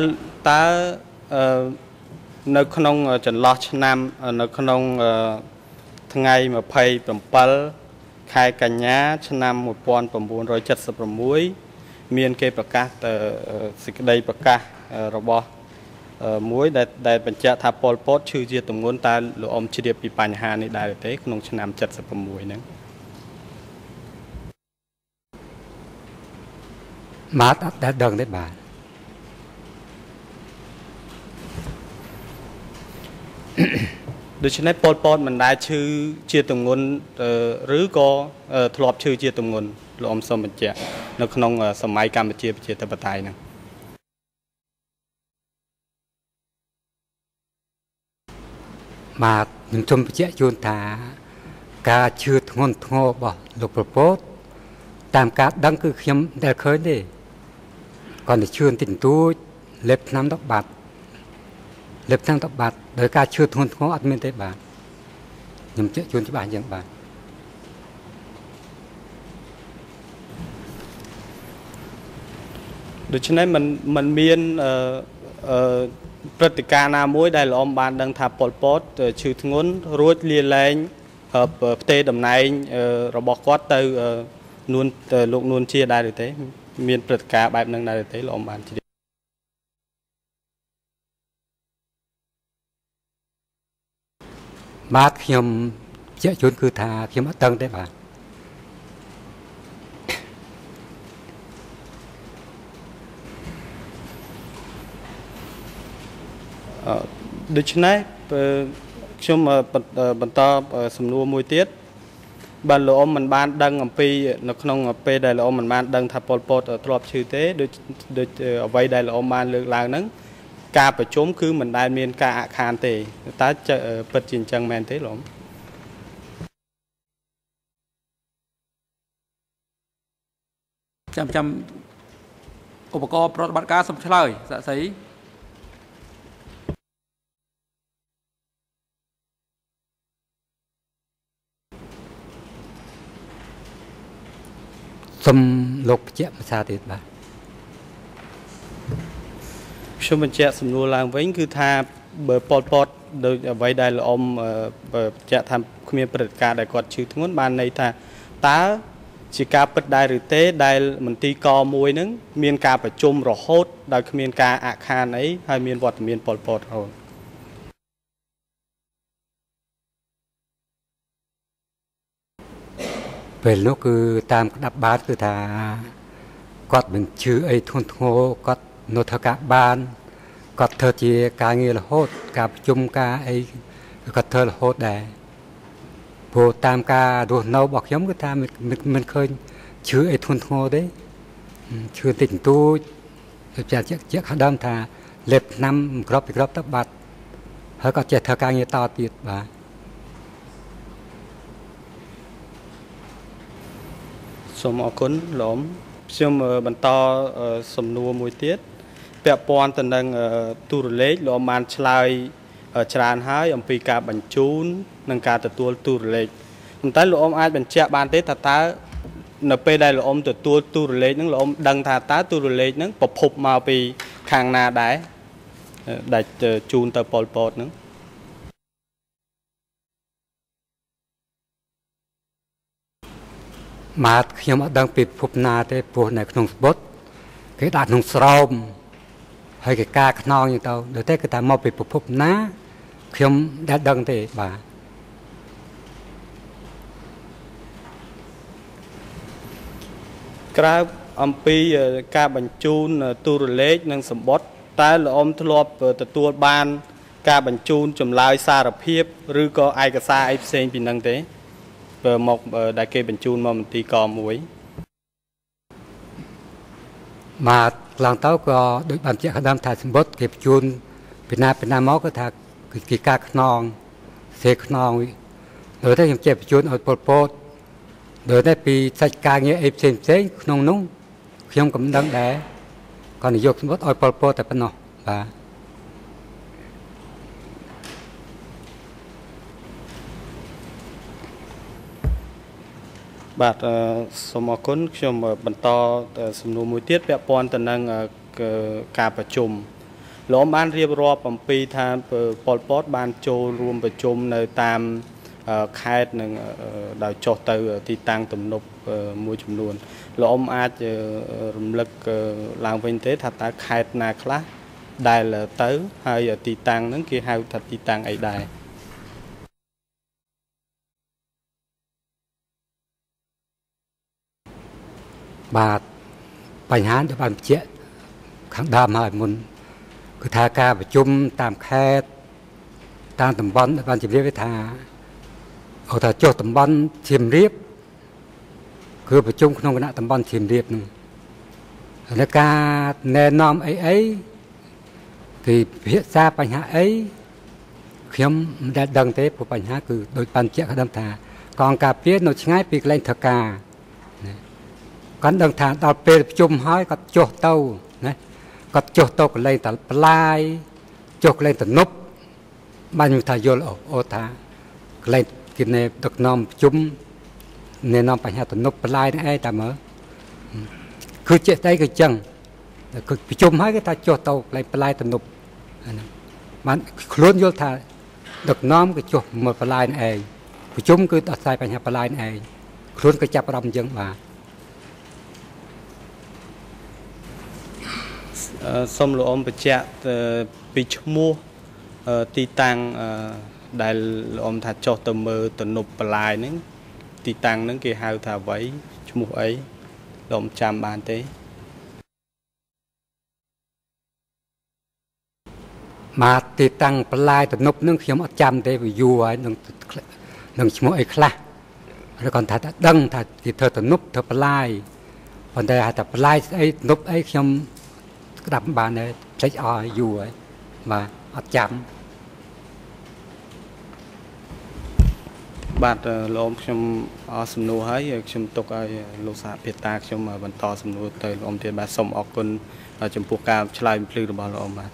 តើនៅក្នុងចន្លោះឆ្នាំនៅក្នុងថ្ងៃ27ខែកញ្ញា ឆ្នាំ1976មាន គេប្រកាសសេចក្តីប្រកាសរបស់មួយដែលដែលបញ្ជាក់ថាប៉ុលពតឈឺជាទម្ងន់តើលោកអ៊ំជ្រាបពីបញ្ហានេះដែរទេក្នុងឆ្នាំ76ហ្នឹងបាទអត់ដែលដឹងទេបាទ ដូច្នេះប៉ុលពតមិនដែលឈឺជាទម្ងន់ឬក៏ធ្លាប់ឈឺជាទម្ងន់លោកអមសុំបញ្ជាក់នៅក្នុងសម័យកម្ពុជាប្រជាធិបតេយ្យហ្នឹងបាទខ្ញុំសូមបញ្ជាក់ជូនថា ការឈឺធ្ងន់ធ្ងររបស់លោកប្រពោតតាមការដឹងគឺខ្ញុំដែលឃើញទេគាត់ទៅឈឺបន្តិចបន្តួចលេបថ្នាំទៅបាត់លេបថ្នាំទៅបាត់ ដោយការឈឺធ្ងន់ធ្ងរអត់មានទេបាទខ្ញុំជឿជូនច្បាស់យ៉ាងបាទដូច្នេះมันมันមានអឺអឺព្រឹត្តិការណ៍ណាមួយដែលលោកអមបានដឹងថាប៉ុលពតឈឺធ្ងន់រួចលាលែងផ្ទេតំណែងរបស់គាត់ទៅនួនលោកនួនជាដែរឬទេ មានព្រឹត្តិការណ៍បែបហ្នឹងដែរឬទេលោកអមបានជ្រាប បាទខ្ញុំជាជនគឺថាខ្ញុំអត់ដឹងទេបាទដូច្នេះខ្ញុំបន្តសំណួរមួយទៀតបាទលោកអ៊ំមិនបានដឹងអំពីនៅក្នុងពេលដែលលោកអ៊ំមិនបានដឹងថាប៉ុលពតធ្លាប់ឈឺទេដូចដូចអ្វីដែលលោកអ៊ំបានលើកឡើងហ្នឹង ការប្រជុំគឺមិនដែលមានការអាក់ខានទេតើពិតជាអញ្ចឹងមែនទេលោកចាំចាំឧបករណ៍ប្រតិបត្តិការសំឆ្លើយសាក់សីសូមលោកបញ្ជាក់ភាសាទៀតបាទ ខ្ញុំបញ្ជាក់សំណួរឡើងវិញគឺថាបើប៉ុលពតដោយអ្វីដែលលោកអ៊ំបញ្ជាក់ថាគ្មានព្រឹត្តិការណ៍ដែលគាត់ឈឺធ្ងន់បានន័យថាតើជាការពិតដែរឬទេដែលមន្ទីរកមួយហ្នឹងមានការប្រជុំរហូតដោយគ្មានការអាក់ខានអីហើយមានវត្តមានប៉ុលពតរហូតពេលនោះគឺតាមក្តាប់បាតគឺថាគាត់មិនឈឺអីធ្ងន់ធ្ងរគាត់ នៅធ្វើការបានគាត់ធ្វើជាការងាររហូត ការប្រជុំការអីគាត់ធ្វើរហូតដែរព្រោះតាមការរស់នៅរបស់ខ្ញុំគឺថាមិនឃើញឈឺអីធ្ងន់ធ្ងរទេឈឺតិចតួចទៅជាជាខដើមថាលេបឆ្នាំក្របពីក្របទៅបាត់ហើយក៏ចេះធ្វើការងារតទៀតបាទសូមអរគុណលោកខ្ញុំបន្តសំណួរមួយទៀត ពាក់ព័ន្ធទៅនឹងទូរលេខលោកបានឆ្លើយច្រើនហើយអំពីការបញ្ជូន និងការទទួលទូរលេខប៉ុន្តែលោកអ៊ំអាចបញ្ជាក់បានទេថាតើនៅពេលដែលលោកអ៊ំទទួលទូរលេខហ្នឹងលោកអ៊ំដឹងថាតើទូរលេខហ្នឹងប្រភពមកពីខាងណាដែរដែលជូនទៅប៉ុលពតហ្នឹងបាទខ្ញុំអត់ដឹងពីភពណាទេព្រោះនៅក្នុងស្បុតគេដាក់ក្នុងស្រោម ហើយគេការខ្នងយ៉ាងទៅដល់តែគេថាមកពីប្រភពណាខ្ញុំដែលដឹងទេបាទក្រៅអំពីការបញ្ជូនទូរលេខនិងសម្បត្តិតើលោកអ៊ំធ្លាប់ទទួលបាន ការបញ្ជូនចម្លើយសារភាព ឬក៏ឯកសារអីផ្សេងពីនឹងទេមកដែលគេបញ្ជូនមកមន្ទីរកមួយបាទ ឡើងទៅក៏ដូចបានជាក់ដើមថាសម្បត្តិគេបញ្ជូនពីណាពីណាមកគឺថាគេការខ្នងសេខ្នងដូចតែខ្ញុំចេះបញ្ជូនឲ្យពលពតដូចតែពីសាច់ការងារអីផ្សេងផ្សេងក្នុងនោះខ្ញុំក៏មិនដឹងដែរក៏និយោគសម្បត្តិឲ្យពលពតតែប៉ុណ្ណោះបាទ បាទសូមអរគុណខ្ញុំបន្តសំណួរមួយទៀតពាក់ព័ន្ធទៅនឹងការប្រជុំលោកបានរៀបរាប់អំពីថាប៉ុលពត បានចូលរួមប្រជុំនៅតាមខេត្តនឹងដោយចុះទៅទីតាំងទំនប់មួយចំនួនលោកអ៊ំអាចរំលឹកឡើងវិញទេ ថាតើខេត្តណាខ្លះដែលទៅហើយទីតាំងហ្នឹងគេហៅថាទីតាំងអីដែរ បាទបញ្ហាដែលបានបញ្ជាក់ខាងដើមហើយមុនគឺថាការប្រជុំតាមខេត្តតាមតំបន់ដែលបានជម្រាបថាហៅថាចុះតំបន់ធៀមរៀបគឺប្រជុំក្នុងគណៈតំបន់ធៀមរៀបនឹងហើយការណែនាំអីអីគឺពិភាក្សាបញ្ហាអីខ្ញុំមិនដែលដឹងទេព្រោះបញ្ហាគឺដោយបានជាក់ខ្ញុំថា កងការពារនៅឆ្ងាយពីកន្លែងធ្វើការ គាត់ដឹងថាដល់ពេលប្រជុំហើយគាត់ចុះទៅណាគាត់ចុះទៅកន្លែងតប្លាយចុះកន្លែងទំនប់បានខ្ញុំថាយល់អូថាកន្លែងគេណែដឹកនាំប្រជុំណែនាំបញ្ហាទំនប់ប្លាយនេះឯងតែមើលគឺចេះតែគឺចឹងគឺប្រជុំហើយគេថាចុះទៅកន្លែងប្លាយទំនប់អាហ្នឹងបានខ្លួនយល់ថាដឹកនាំគឺចុះមកប្លាយនេះឯងប្រជុំគឺដោះស្រាយបញ្ហាប្លាយនេះឯងខ្លួនក៏ចាប់អារម្មណ៍ចឹងបាទ សូមលោកអ៊ំបញ្ជាក់ពីឈ្មោះទីតាំងដែលលោកអ៊ំថាចុះទៅមើលទំនប់បលាយហ្នឹងទីតាំងហ្នឹងគេហៅថាអ្វីឈ្មោះអីលោកអ៊ំចាំបានទេមកទីតាំងបលាយទំនប់ហ្នឹងខ្ញុំអត់ចាំទេវាយូរហើយនឹងនឹងឈ្មោះអីខ្លះឬគាត់ថាដឹងថាគេធ្វើទំនប់ធ្វើបលាយប៉ុន្តែថាបលាយស្អីទំនប់អីខ្ញុំ ស្ដាប់បានដែរភ្លេចអស់យូរហើយបាទអត់ចាំបាទលោកខ្ញុំអរសំណួរហើយខ្ញុំទុកឲ្យលោកសហភិតាខ្ញុំបន្តសំណួរទៅលោកអ៊ំទៀតបាទសូមអរគុណចំពោះការឆ្លើយភ្លឺរបស់លោកអ៊ំបាទ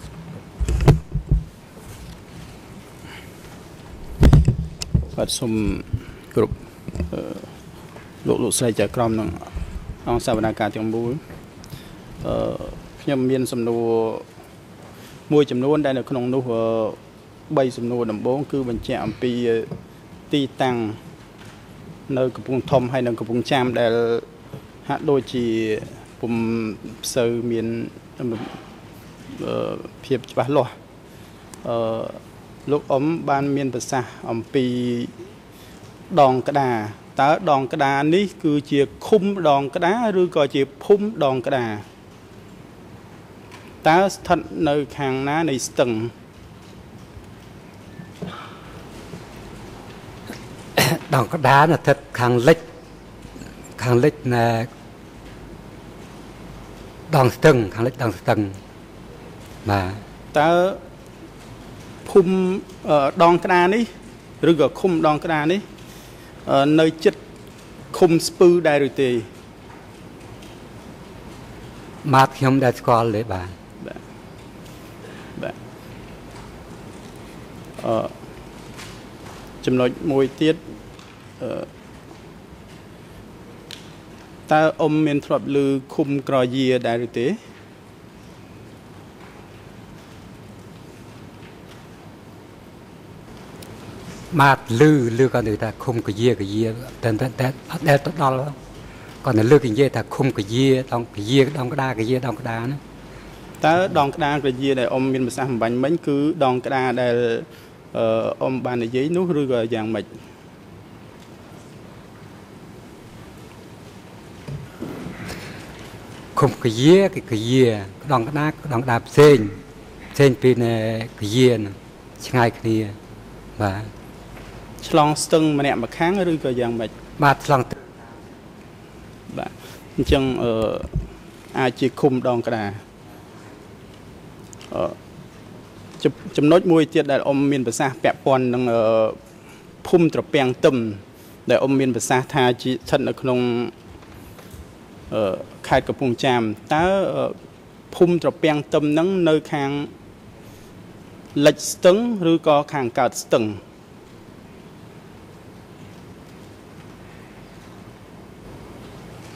បាទសូមគ្រប់លោកលោកស្រីចាក្រមនឹងអង្គសវនាការទាំងមូលអឺ ខ្ញុំមានសំណួរមួយចំនួនដែលនៅក្នុងនោះ3សំណួរដំបូងគឺបញ្ជាក់អំពីទីតាំងនៅកំពង់ធំហើយនៅកំពង់ចាមដែលហាក់ដូចជាពុំសូវមានភាពច្បាស់លាស់អឺលោកអ៊ំបានមានប្រសាសន៍អំពីដងក្តារតើដងក្តារនេះ គឺជាឃុំដងក្តារឬក៏ជាភូមិដងក្តារ តើស្ថិតនៅខាងណានៃស្ទឹងដងក្តារស្ថិតខាងលិចខាងលិចណែដងស្ទឹងខាងលិចដងស្ទឹងបាទតើភូមិដងក្តារនេះឬក៏ឃុំដងក្តារនេះនៅចិត្តឃុំស្ពឺដែរឬទេម៉ាតខ្ញុំដែលស្គាល់ទេបាទបាទបាទ អឺចំណុចមួយទៀតអឺតើអ៊ំមានធ្លាប់ឮឃុំក្រយាដែរឬទេម៉ាតលឺលឺគាត់និយាយថាឃុំកយាកយាតែតែអត់ដែលទៅដល់គាត់នៅលើកនិយាយថាឃុំកយាដងកយាដងក្តារកយាដងក្តារណាតើដងក្តារកយាដែលអ៊ំមានប្រសាសន៍បំបញ្ញមិញគឺដងក្តារដែល អ៊ំបាននិយាយនោះឬក៏យ៉ាងម៉េចឃុំកយាកយាដងក្តារដងក្តារផ្សេងផ្សេងពីកយាឆ្ងាយគ្នាបាទឆ្លងស្ទឹងម្នាក់ម្ខាងឬក៏យ៉ាងម៉េចបាទឆ្លងបាទអញ្ចឹងអឺអាចជាឃុំដងក្តារអឺ ចំណុចមួយទៀតដែលអ៊ំមានប្រសាសន៍ពាក់ព័ន្ធនឹងភូមិត្រពាំងទឹមដែលអ៊ំមានប្រសាសន៍ថាជាស្ថិតនៅក្នុងខេត្តកំពង់ចាមតើភូមិត្រពាំងទឹមហ្នឹងនៅខាងលិចស្ទឹងឬក៏ខាងកើតស្ទឹង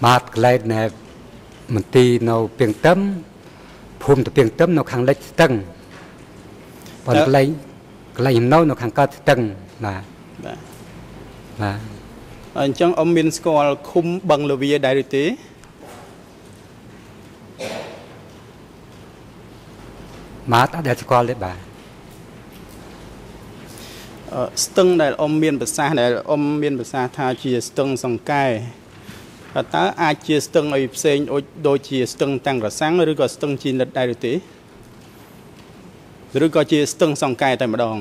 បាទកន្លែងណែមន្ទីរនៅពីងទឹមភូមិទៅពីងទឹមនៅខាងលិចស្ទឹង ប៉ុន្តែកន្លែងកន្លែងខ្ញុំនៅនៅខាងកើតស្ទឹងបាទបាទបាទអញ្ចឹងអ៊ំមានស្គាល់ឃុំបឹងលវាដែរឬទេបាទអត់ដែលស្គាល់ទេបាទស្ទឹងដែលអ៊ំមានប្រសាសន៍ដែលអ៊ំមានប្រសាសន៍ថាជាស្ទឹងសង្កែតើអាចជាស្ទឹងអីផ្សេងដូចជាស្ទឹងតាំងរសាំងឬក៏ស្ទឹងជីនិតដែរឬទេ ឬក៏ជាស្ទឹងសង្កែតែម្ដង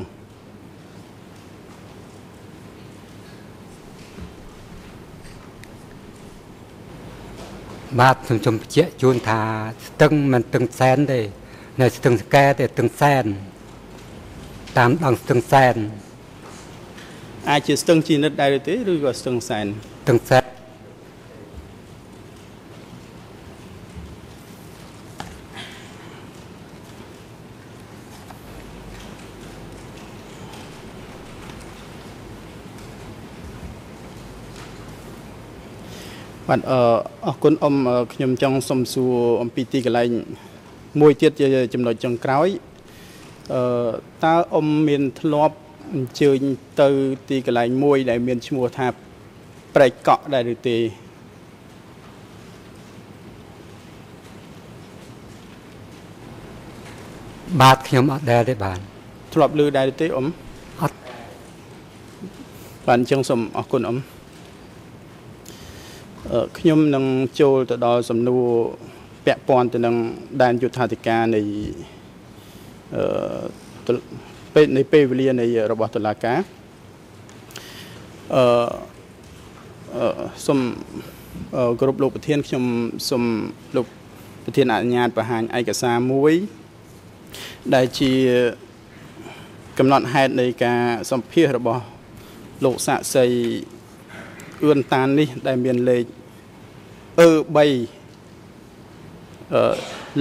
បាទខ្ញុំជំបញ្ជាក់ជូនថាស្ទឹងមិនទឹងសែនទេនៅស្ទឹងស្កែទេទឹងសែនតាមដងស្ទឹងសែនអាចជាស្ទឹងជីនិតដែរទេឬក៏ស្ទឹងសែនទឹងសែន បាទអរគុណអ៊ំខ្ញុំចង់សុំសួរអំពីទីកន្លែងមួយទៀតជាចំណុចចុងក្រោយអឺតើអ៊ំមានធ្លាប់អញ្ជើញទៅទីកន្លែងមួយ ដែលមានឈ្មោះថាព្រែកកក់ដែរឬទេបាទខ្ញុំអត់ដែលទេបាទធ្លាប់ឮដែរទេអ៊ំអត់បាទអញ្ចឹងសូមអរគុណអ៊ំ ខ្ញុំនឹងចូលទៅដល់សំណួរពាក់ព័ន្ធទៅនឹងដែនយុទ្ធាធិការនៃអឺពេលនៃពេលវេលានៃរបស់តុលាការអឺសូមគ្រប់លោកប្រធានខ្ញុំសូមលោកប្រធានអនុញ្ញាតបង្ហាញឯកសារមួយ ដែលជាកំណត់ហេតុនៃការសម្ភាសរបស់លោកសាក់សីអឿនតាននេះ ដែលមានលេខ អឺ3អឺ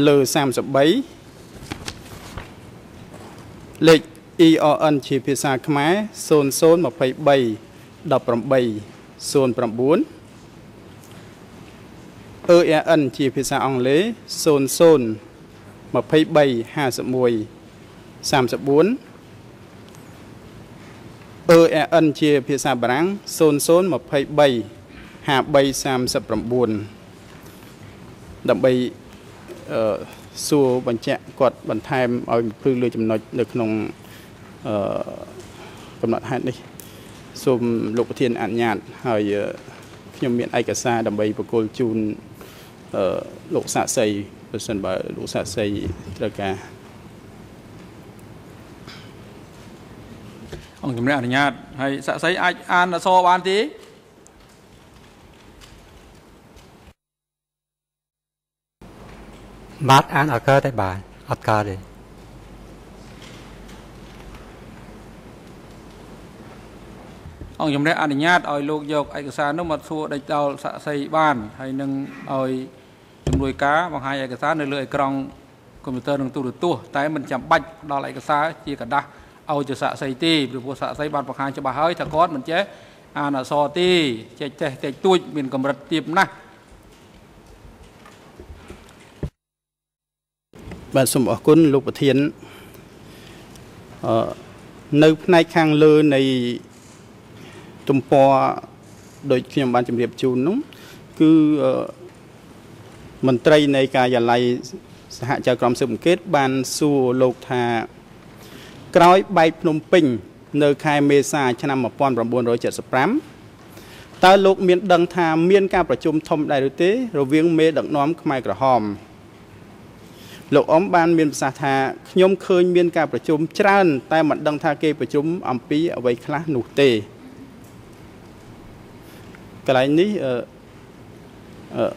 លើ33លេខ ERN ជាភាសាខ្មែរ0023 18 09 ERN ជាភាសាអង់គ្លេស00 23 51 34 EAN ជាភាសាបារាំង0023 5339ដើម្បីអឺសួរបញ្ជាក់គាត់បន្ថែមឲ្យភ្លឺលើចំណុចនៅក្នុងអឺកំណត់ហេតុនេះសូមលោកប្រធានអនុញ្ញាតហើយខ្ញុំមានឯកសារដើម្បីបកគលជូនអឺលោកសាក់សីប្រសិនបើលោកសាក់សីត្រូវការអង្គជំនះអនុញ្ញាតហើយសាក់សីអាចអានអក្សរបានទេ បាទអានអត់កើតទេបាទអត់កើតទេ អង្គជំនះអនុញ្ញាតឲ្យលោកយកឯកសារនោះមកសួរដេចដោលសាក់សីបានហើយនឹងឲ្យជំនួយការបង្ហាញឯកសារនៅលើអេក្រង់កុំព្យូទ័រនិងទូរទស្សន៍តែមិនចាំបាច់ផ្ដល់ឯកសារជាกระดาษឲ្យទៅសាក់សីទេព្រោះពួកសាក់សីបានបង្ហាញច្បាស់ហើយថាគាត់មិនចេះអានអក្សរទេចេះចេះតិចតួចមានកម្រិតទាបណាស់ បាទសូមអរគុណលោកប្រធានអឺនៅផ្នែកខាងលើនៃទំព័រដូចខ្ញុំបានជម្រាបជូននោះគឺអឺមន្ត្រីនៃការិយាល័យសហចៅក្រមស៊ើបអង្កេត បានសួរលោកថា ក្រោយបែកភ្នំពេញ នៅខែមេសាឆ្នាំ1975តើលោកមានដឹងថាមានការប្រជុំធំដែរឬទេ រវាងមេដឹកនាំខ្មែរក្រហម លោកអ៊ំបានមានប្រសាសន៍ថាខ្ញុំឃើញមានការប្រជុំច្រើន តែមិនដឹងថាគេប្រជុំអំពីអ្វីខ្លះនោះទេកន្លែងនេះអឺអឺ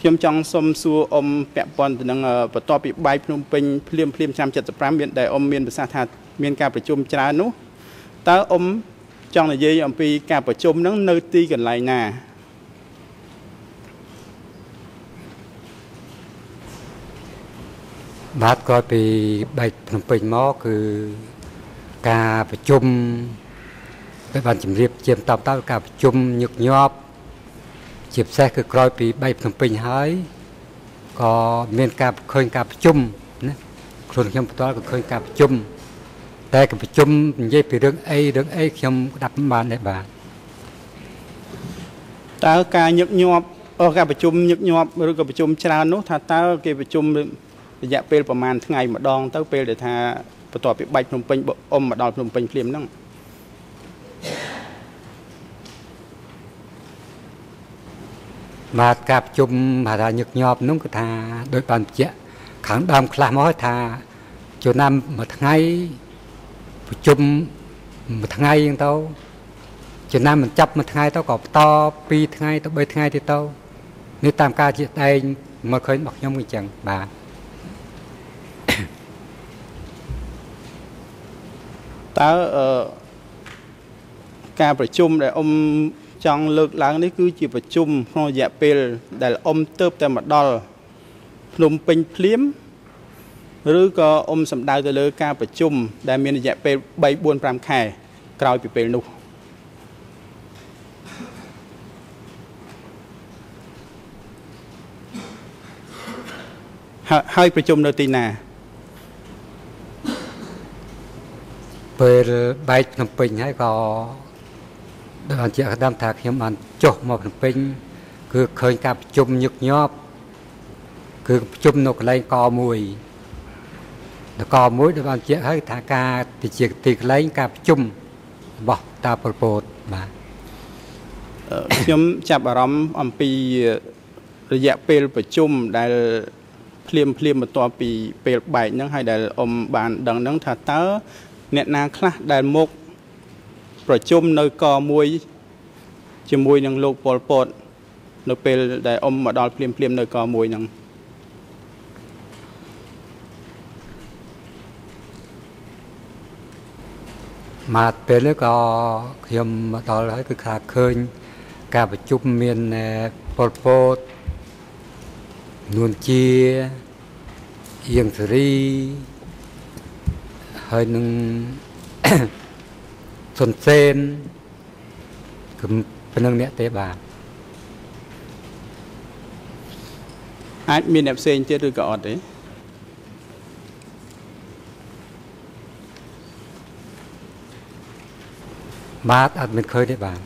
ខ្ញុំចង់សុំសួរអ៊ំពាក់ព័ន្ធទៅនឹងបន្ទាប់ពីបាយភ្នំពេញភ្លាមភ្លាមឆ្នាំ75មានដែលអ៊ំមានប្រសាសន៍ថាមានការប្រជុំច្រើននោះតើអ៊ំចង់និយាយអំពីការប្រជុំហ្នឹងនៅទីកន្លែងណា បាទក្រោយពីបែកភ្នំពេញមកគឺការប្រជុំដែលបានជម្រាបជាបន្តទៅការប្រជុំញឹកញាប់ជាពិសេសគឺក្រោយពីបែកភ្នំពេញហើយក៏មានការឃើញការប្រជុំណាខ្លួនខ្ញុំផ្ទាល់ក៏ឃើញការប្រជុំតែការប្រជុំនិយាយពីរឿងអីរឿងអីខ្ញុំដាប់មិនបានដែរបាទតើការញឹកញាប់អការប្រជុំញឹកញាប់ឬក៏ប្រជុំច្រើននោះថាតើគេប្រជុំ រយៈពេលប្រហែលថ្ងៃម្ដង ទៅពេលដែលថាបន្ទាប់ពីបាច់ភ្នំពេញអ៊ំមកដល់ភ្នំពេញភ្លាមហ្នឹងបាទការប្រជុំថាថាញឹកញាប់នោះគឺថាដោយបានបញ្ជាក់ខាងដើមខ្លះមកថាជួនណាមួយថ្ងៃប្រជុំមួយថ្ងៃអញ្ចឹងទៅជួនណាមិនចាប់មួយថ្ងៃទៅក៏បន្ត2ថ្ងៃទៅ3ថ្ងៃទៀតទៅនេះតាមការជាក់ស្ដែងមកឃើញរបស់ខ្ញុំអញ្ចឹងបាទ តើអឺការប្រជុំដែលអ៊ំចង់លើកឡើងនេះគឺជាប្រជុំក្នុងរយៈពេលដែលអ៊ំទៅតែមកដល់ភ្នំពេញភ្លាមឬក៏អ៊ំសំដៅទៅលើការប្រជុំដែលមានរយៈពេល3 4 5ខែក្រោយពីពេលនោះហើយហើយប្រជុំនៅទីណា ពេលបែកភ្នំពេញហើយក៏ដោយអញ្ជាក់ក្តាមថាខ្ញុំបានចុះមកភ្នំពេញ គឺឃើញការប្រជុំញឹកញាប់គឺប្រជុំនៅកន្លែងកមួយនៅកមួយដោយបានជាក់ហើយថាការទីជាទីកន្លែងការប្រជុំរបស់តាប្រពោតបាទអឺខ្ញុំចាប់អារម្មណ៍អំពីរយៈពេលប្រជុំដែលភ្លាមភ្លាមបន្ទាប់ពីពេលបែកហ្នឹងហើយដែលអ៊ំបានដឹងហ្នឹងថាតើ អ្នកណាខ្លះដែលមកប្រជុំនៅកមួយជាមួយនឹងលោកប៉ុលពត នៅពេលដែលអ៊ំមកដល់ភ្លាមភ្លាមនៅកមួយហ្នឹងមកពេលនេះក៏ខ្ញុំមកដល់ហើយគឺថាឃើញ ការប្រជុំមានប៉ុលពតនួនជាអៀងសេរី ហើយនឹងសុនសេនគឺប៉ុណ្្នឹងអ្នកទេបាទអាចមានអ្នកផ្សេងទៀតឬក៏អត់ទេអបាទអត់មានឃើញទេបាទ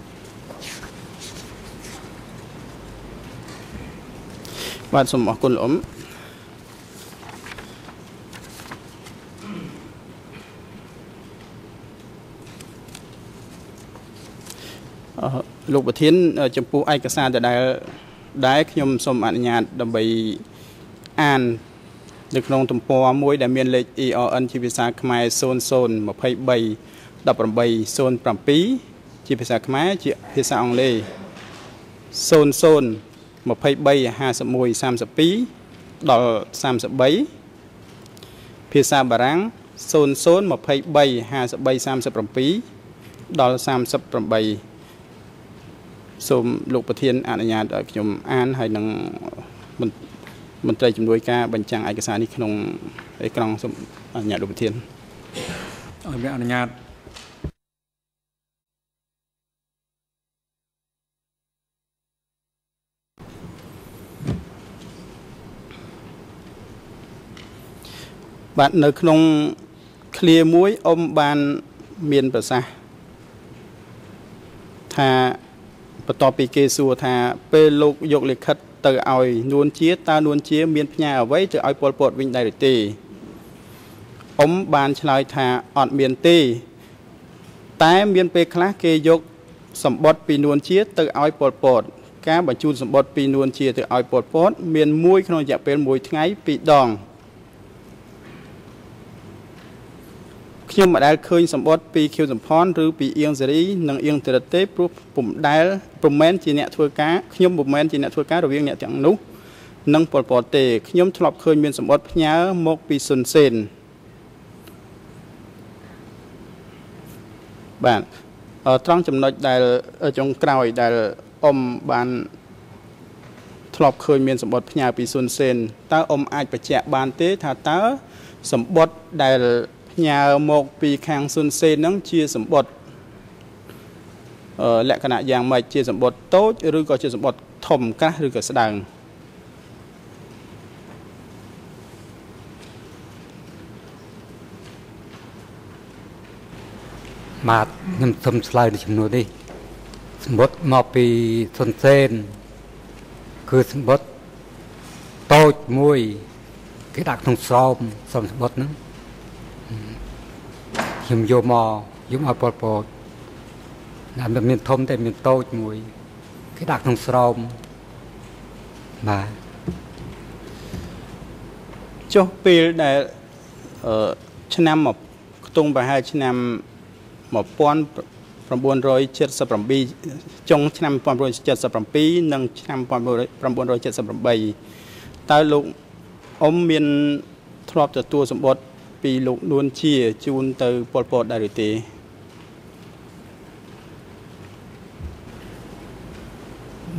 បាទសូមអរគុណលោកអ៊ំ លោកប្រធាន ចំពោះឯកសារដដែលដែលខ្ញុំសូមអនុញ្ញាតដើម្បីអាននៅក្នុងទំព័រមួយដែលមានលេខ ERN ជាភាសាខ្មែរ0023 1807ជាភាសាខ្មែរជាភាសាអង់គ្លេស00 23 51 32ដល់33ភាសាបារាំង00 23 53 37ដល់38 សូមលោកប្រធានអនុញ្ញាតឲ្យខ្ញុំអានហើយនឹងមន្ត្រីជំនួយការបញ្ចាំងឯកសារនេះក្នុងអេក្រង់សូមអនុញ្ញាតលោកប្រធានឲ្យមានអនុញ្ញាតបាទនៅក្នុងឃ្លាមួយអ៊ំបានមានប្រសាសន៍ថា បន្ទាប់ពីគេសួរថាពេលលោកយកលិខិតទៅឲ្យនួនជាតើនួនជា មានផ្ញើអ្វីទៅឲ្យពលពតវិញដែរឬទេអ៊ំបានឆ្លើយថាអត់មានទេ តែមានពេលខ្លះគេយកសម្បត្តិពីនួនជាទៅឲ្យពលពតការបញ្ជូនសម្បត្តិពីនួនជាទៅឲ្យពលពត មានមួយក្នុងរយៈពេល1ថ្ងៃ2ដង ខ្ញុំមិនដែលឃើញសម្បត្តិពីខៀវសំផនឬពីអៀងសេរីនិងអៀងទរិតទេព្រោះពុំដែលពុំមែនជាអ្នកធ្វើការខ្ញុំពុំមែនជាអ្នកធ្វើការរវាងអ្នកទាំងនោះនិងប៉ុលពតទេខ្ញុំធ្លាប់ឃើញមានសម្បត្តិផ្ញើមកពីសុនសេនបាទត្រង់ចំណុចដែលចុងក្រោយដែលអ៊ំបានធ្លាប់ឃើញមានសម្បត្តិផ្ញើពីសុនសេនតើអ៊ំអាចបញ្ជាក់បានទេថាតើសម្បត្តិដែល ផ្ញើមកពីខាងស៊ុនសេនហ្នឹងជាសម្បត្តិលក្ខណៈយ៉ាងម៉េចជាសម្បត្តិតូចឬក៏ជាសម្បត្តិធំក្រាស់ឬក៏ស្ដើងបាទខ្ញុំសូមឆ្លើយនៅចំនួននេះសម្បត្តិមកពីសុនសេនគឺសម្បត្តិតូចមួយគេដាក់ក្នុងស្រោមសំសម្បត្តិហ្នឹង ខ្ញុំយកមកយកមកប៉ុលពតណាមិនមានធំតែមានតូចមួយគេដាក់ក្នុងស្រោមបាទចុះពេលដែលអឺឆ្នាំមកខ្ទង់ប្រហែលឆ្នាំ1977ចុងឆ្នាំ1977និងឆ្នាំ1978តើលោកអ៊ំមានធ្លាប់ទទួលសម្បត្តិ ពីលោកនួនជាជូនទៅប៉ុលពតដែរឬទេ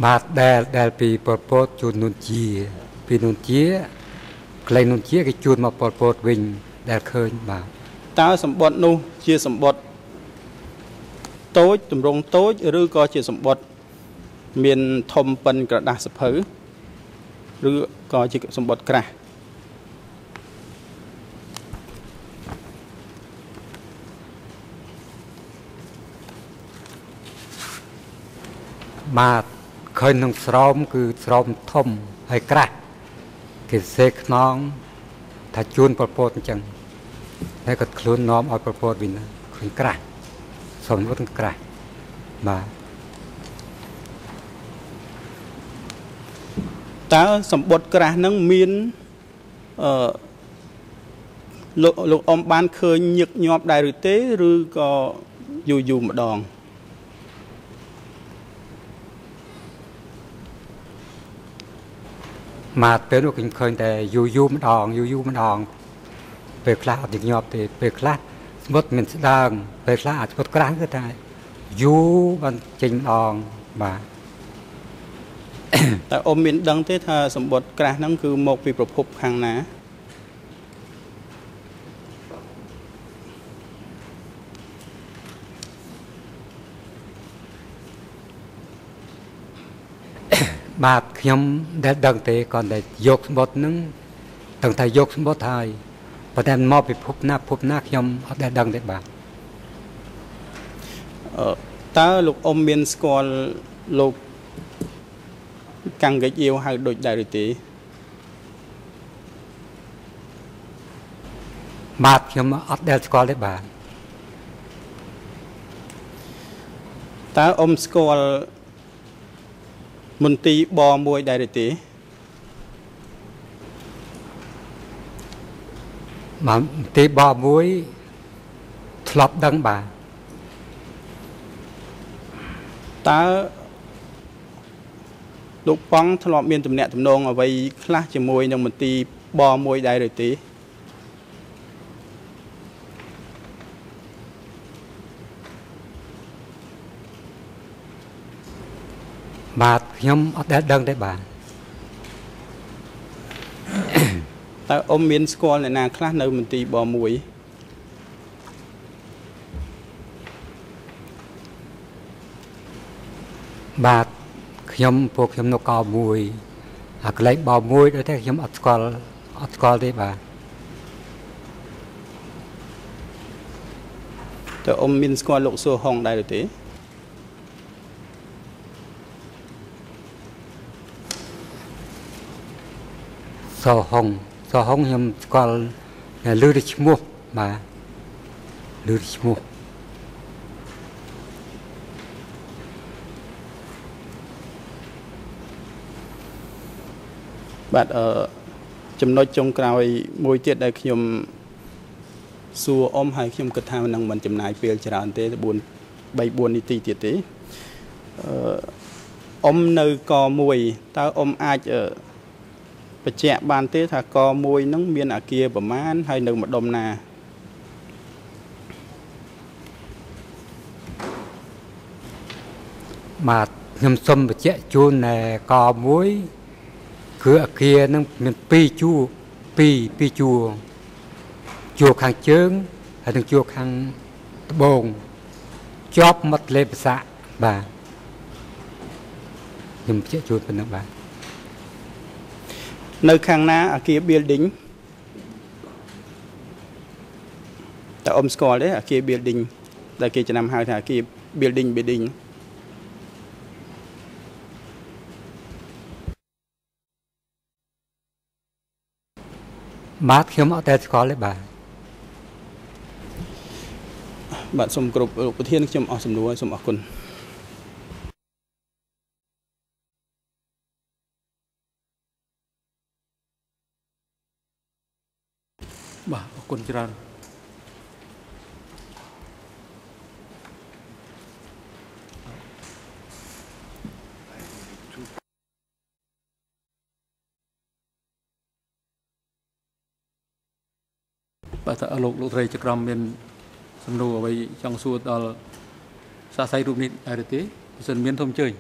បាទដែលដែលពីប៉ុលពតជូននួនជា ពីនួនជាក្លែងនួនជាគេជូនមកប៉ុលពតវិញដែលឃើញបាទតើសម្បត្តិនោះជាសម្បត្តិតូចទម្រង់តូចឬក៏ជាសម្បត្តិមានធំប៉ិនក្រដាស់សភៅឬក៏ជាសម្បត្តិក្រាស់ បាទឃើញនឹងស្រោមគឺស្រោមធំហើយក្រាស់គេសេខ្នងថាជួនប្រពតអញ្ចឹងតែគាត់ខ្លួននាំឲ្យប្រពតវិញឃើញក្រាស់សំវត្តក្រាស់បាទតើសម្បត្តិក្រាស់ហ្នឹងមានអឺលោកលោកអ៊ំបានឃើញញឹកញាប់ដែរឬទេ ឬក៏យូរយូរម្ដង មកពេលនោះខ្ញុំឃើញតែយូរយូរម្ដងយូរយូរម្ដង ពេលខ្លះអត់ញប់ទេពេលខ្លះស្មុតមានស្ដើងពេលខ្លះអាចស្មុតក្រាស់គឺថាយូរបានចេញម្ដងបាទតែអ៊ំមានដឹងទេថាសម្បត្តិក្រាស់ហ្នឹងគឺមកពីប្រភពខាងណា បាទខ្ញុំដែលដឹងទេគ្រាន់តែយកសម្បត្តិនឹងដឹងថាយកសម្បត្តិហើយប៉ុន្តែមកពីភពណាភពណាខ្ញុំអត់ដែលដឹងទេបាទអឺតើលោកអ៊ំមានស្គាល់លោកកាំងកិច្ចអៀវហៅដូចដែរឬទេបាទខ្ញុំអត់ដែលស្គាល់ទេបាទតើអ៊ំស្គាល់ មន្ទីរបមួយដែរឬទេបាទទីបមួយធ្លាប់ដឹងបាទតើលោកប៉ង់ធ្លាប់មានទំនាក់ទំនងអ្វីខ្លះជាមួយនឹងមន្ទីរបមួយដែរឬទេ បាទខ្ញុំអត់ដែលដឹងទេបាទតើអ៊ំមានស្គាល់អ្នកណាខ្លះនៅមន្ទីរបមួយបាទខ្ញុំពួកខ្ញុំនៅកមួយអាកន្លែងបមួយដូចតែខ្ញុំអត់ស្គាល់អត់ស្គាល់ទេបាទតើអ៊ំមានស្គាល់លោកសួហុងដែរឬទេ សហុងសហុងខ្ញុំស្គាល់តែឮតែឈ្មោះបាទឮតែឈ្មោះបាទអឺចំណុចចុងក្រោយមួយទៀតដែលខ្ញុំសួរអ៊ំហើយខ្ញុំគិតថានឹងមិនចំណាយពេលច្រើនទេ4 3 4នាទីទៀតទេអឺអ៊ំនៅកមួយតើអ៊ំអាចអឺ បញ្ជាក់បានទេថាកមួយហ្នឹងមានអាគារប្រមាណហើយនៅម្ដុំណាបាទខ្ញុំសូមបញ្ជាក់ជូនណែកមួយគឺអាគារនឹងមាន2ជួរ2 2ជួរជួរខាងជើងហើយនឹងជួរខាងត្បូងជាប់មាត់លេភាសាបាទខ្ញុំបញ្ជាក់ជូនប៉ុណ្ណឹងបាទ នៅខាងណាអាគារ building តើអ៊ំស្គាល់ទេអាគារ building ដែលគេចំណាំហៅថាអាគារ building building បាទខ្ញុំអត់តែស្គាល់ទេបាទបាទសូមគ្រប់លោកប្រធានខ្ញុំអស់សំណួរហើយសូមអរគុណ បាទអរ គុណច្រើនបាទតើលោកលោកត្រីចក្រមមានសំណួរអ្វីចង់សួរដល់សាស័យរូបនេះដែរឬទេបើសិនមានសូមអញ្ជើញ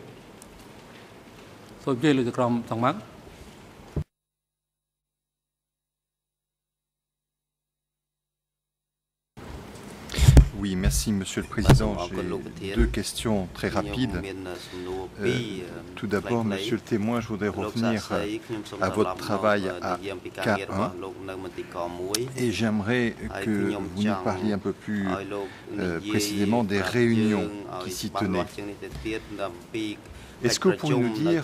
សូមអញ្ជើញលោកចក្រមសង្មាក់ Oui, merci Monsieur le Président. J'ai deux questions très rapides. Euh, tout d'abord, Monsieur le témoin, je voudrais revenir euh, à votre travail à K1 et j'aimerais que vous nous parliez un peu plus euh, précisément des réunions qui s'y tenaient. Est-ce que vous pouvez nous dire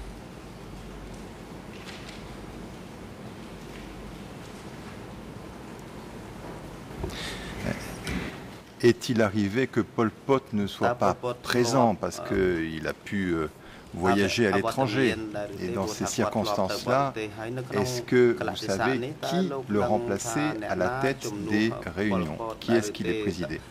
Est-il arrivé que Pol Pot ne soit Ah, pas présent parce euh, qu'il a pu euh, voyager à l'étranger Et dans ces circonstances-là, est-ce que vous savez qui le remplaçait à la tête des réunions? Qui est-ce qui les présidait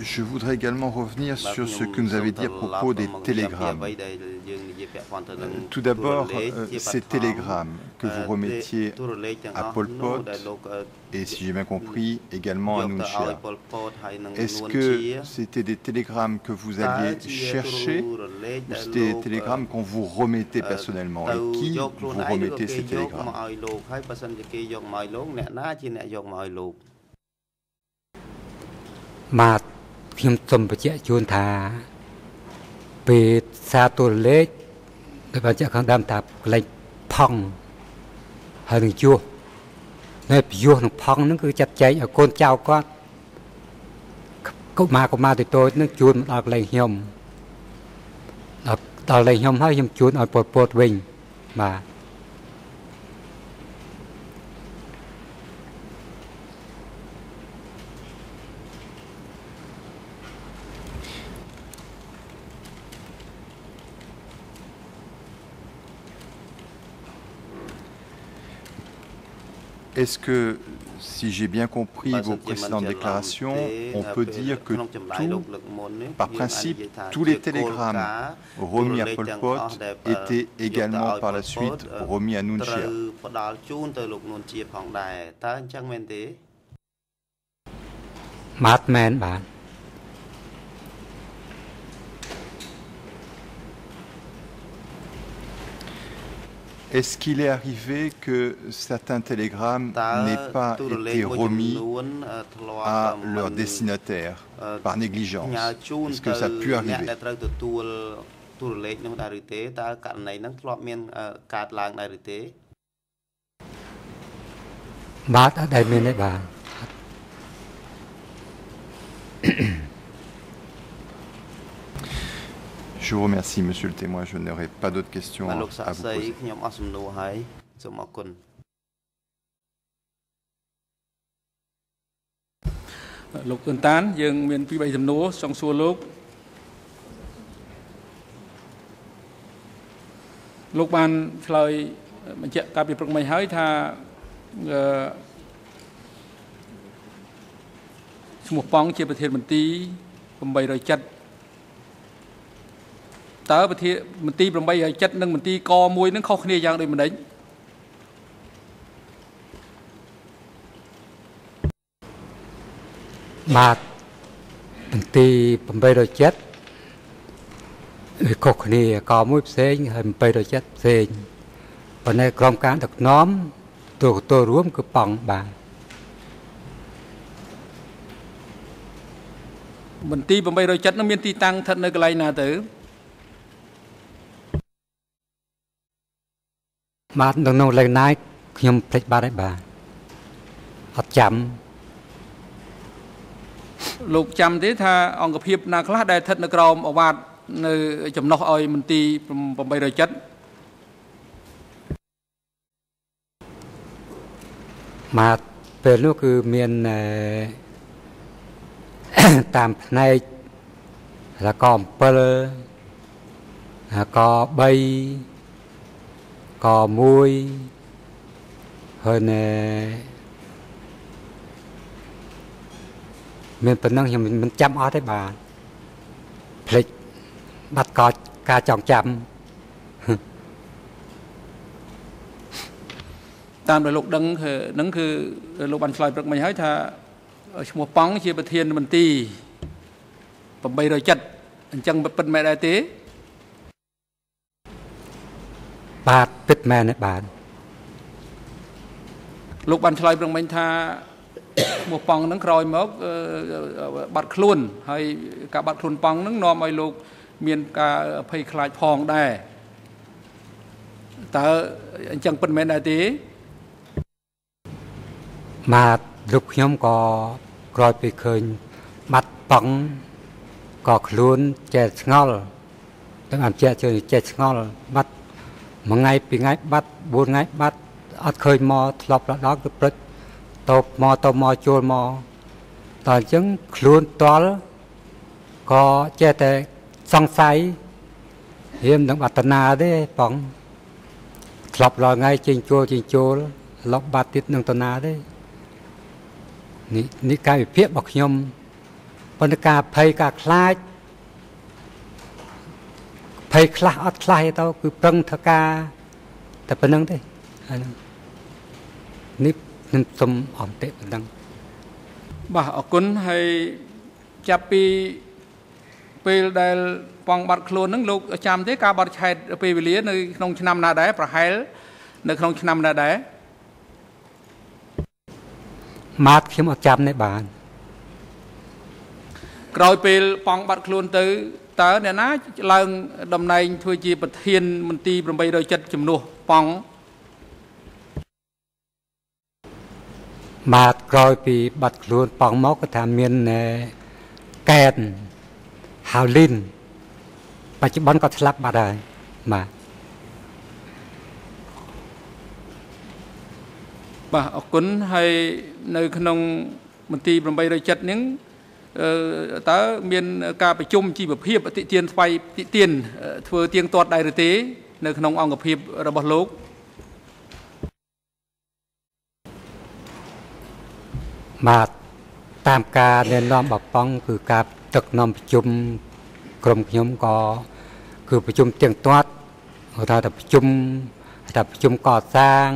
Je voudrais également revenir sur ce que nous avez dit à propos des télégrammes. Tout d'abord, euh, ces télégrammes que vous remettiez à Pol Pot et, si j'ai bien compris, également à Nunchia. Est-ce que c'était des télégrammes que vous alliez chercher ou c'était des télégrammes qu'on vous remettait personnellement Et qui vous remettait ces télégrammes ខ្ញុំសូមបញ្ជាក់ជូនថាពេលសារទូរលេខដែលបញ្ជាក់ខាងដើមថាកលែងផង់ហើយនឹងយោនៅពយោនឹងផង់ហ្នឹងគឺចាត់ចែងឲ្យកូនចៅគាត់កុមារកុមារតូចៗនឹងជូនមកដល់កន្លែងខ្ញុំដល់ដល់កន្លែងខ្ញុំហើយខ្ញុំជូនឲ្យពលពតវិញបាទ Est-ce que, si j'ai bien compris vos précédentes déclarations, on peut dire que tout, par principe, tous les télégrammes remis à Pol Pot étaient également par la suite remis à Nunchia. បា Est-ce qu'il est arrivé que certains télégrammes n'aient pas été remis à leur destinataire par négligence? Est-ce que ça a pu arriver? Je vous remercie, monsieur le témoin. Je n'aurai pas d'autres questions à vous poser. លោកអ៊ុនតានយើងមានពី3សំណួរចង់សួរលោកលោកបានឆ្លើយបញ្ជាក់កាលពីព្រឹកមិញហើយថាអឺឈ្មោះប៉ងជាប្រធានមន្ទីរ870 តើប្រធានមន្ទីរ870និងមន្ទីរកមួយនឹងខុសគ្នាយ៉ាងដូចម្ដេចបាទមន្ទីរ870វាខុសគ្នាកមួយផ្សេងហើយ870ផ្សេងប៉ុន្តែក្រុមការដឹកនាំទូកតួរួមគឺប៉ង់បាទមន្ទីរ870នឹងមានទីតាំងស្ថិតនៅកន្លែងណាទៅ បាទនៅក្នុងលេខណាយខ្ញុំភ្លេចបាត់ហើយបាទអត់ចាំលោកចាំទេថាអង្គភាពណាខ្លះដែលស្ថិតនៅក្រោមអវ៉ាតនៅចំណុះឲ្យមន្ទីរ870មកពេលនោះគឺមានតាមផ្នែករកអំ7រក3 កមួយហើយណែមានប៉ុណ្ណឹងខ្ញុំមិនចាំអត់ទេបាទភ្លេចបាត់កោការចងចាំតាមដែលលោកដឹងហ្នឹងគឺលោកបានឆ្លើយព្រឹកមិញហើយថាឈ្មោះប៉ង់ជាប្រធានមន្ទីរ870អញ្ចឹងពិតមែនដែរទេ បាទពិតមែនទេបាទលោកបានឆ្លើយប្រឹងមិញថាមកប៉ង់ហ្នឹងក្រោយមកបាត់ខ្លួនហើយការបាត់ខ្លួនប៉ង់ហ្នឹងនាំឲ្យលោកមានការភ័យខ្លាចផងដែរតើអញ្ចឹងពិតមែនដែរទេបាទលោកខ្ញុំក៏ក្រោយពីឃើញបាត់ប៉ង់ក៏ខ្លួនចេះឆ្ងល់ទាំងអមជាជឿចេះឆ្ងល់បាត់ មួយថ្ងៃពីរថ្ងៃបាត់4ថ្ងៃបាត់អត់ឃើញមកធ្លាប់ដល់គឺព្រឹកតបមកតបមកចូលមកតើអញ្ចឹងខ្លួនតល់ក៏ចេះតែសង្ស័យរៀមនឹងបតនាទេបងធ្លាប់រាល់ថ្ងៃចេញចូលចេញចូលលប់បាត់ទៀតនឹងតនាទេនេះនេះកាយវិភាគរបស់ខ្ញុំប៉ុន្តែការភ័យការខ្លាច ភ័យខ្លះអត់ខ្លះទៅគឺប្រឹងធ្វើការតែប៉ុណ្្នឹងទេហើយនេះខ្ញុំសូមអន្តៈប៉ុណ្្នឹងបាទអរគុណហើយចាប់ពីពេលដែលប៉ងបាត់ខ្លួនហ្នឹងលោកចាំទេការបាត់ឆែតពេលវេលានៅក្នុងឆ្នាំណាដែរប្រហែលនៅក្នុងឆ្នាំណាដែរម៉ាតខ្ញុំអត់ចាំទេបានក្រោយពេលប៉ងបាត់ខ្លួនទៅតើអ្នកណាឡើងតំណែងធ្វើជាប្រធានមន្ទីរ807ជំនួសប៉ងម៉ាតក្រោយពីបាត់ខ្លួនប៉ងមកក៏ថាមានកែនហាវលីនបច្ចុប្បន្នក៏ស្លាប់បាត់ហើយបាទបាទអរគុណហើយនៅក្នុងមន្ទីរ807ហ្នឹង តើមានការប្រជុំជីវភាពអតិទានស្វ័យអតិទានធ្វើទៀងទាត់ដែរឬទេនៅក្នុងអង្គភាពរបស់លោកបាទតាមការណែនាំបបងគឺការទឹកនាំប្រជុំក្រុមខ្ញុំក៏គឺប្រជុំទៀងទាត់ហៅថាប្រជុំថាប្រជុំកសាង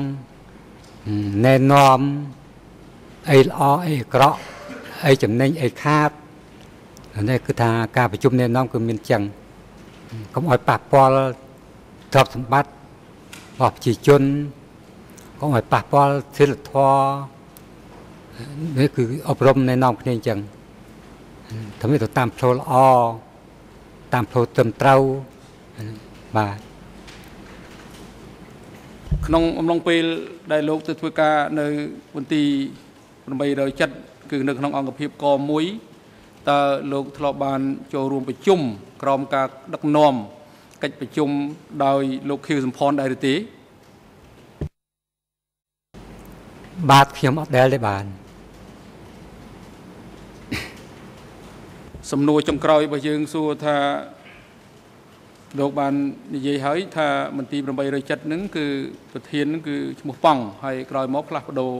ណែនាំអីល្អអីអាក្រក់ អីចំណេញអីខាតនេះគឺថាការប្រជុំណែនាំគឺមានចឹងកុំឲ្យប៉ះពាល់ទ្រព្យសម្បត្តិរបស់ប្រជាជនកុំឲ្យប៉ះពាល់សិលធម៌នេះគឺអប់រំណែនាំគ្នាអញ្ចឹងធ្វើទៅតាមផ្លូវល្អតាមផ្លូវត្រឹមត្រូវបាទក្នុងអំឡុងពេលដែលលោកទៅធ្វើការនៅមន្ទីរ807 គឺនៅក្នុងអង្គភាពក1តើលោកធ្លាប់បានចូលរួមប្រជុំក្រោមការដឹកនាំកិច្ចប្រជុំដោយលោកខៀវសំផនដែរឬទេបាទខ្ញុំអត់ដែលទេបានសំណួរចុងក្រោយរបស់យើងសួរថាលោកបាននិយាយហើយថាមន្ទីរ807ហ្នឹងគឺប្រធានហ្នឹងគឺឈ្មោះប៉ង់ហើយក្រោយមកផ្លាស់ប្ដូរ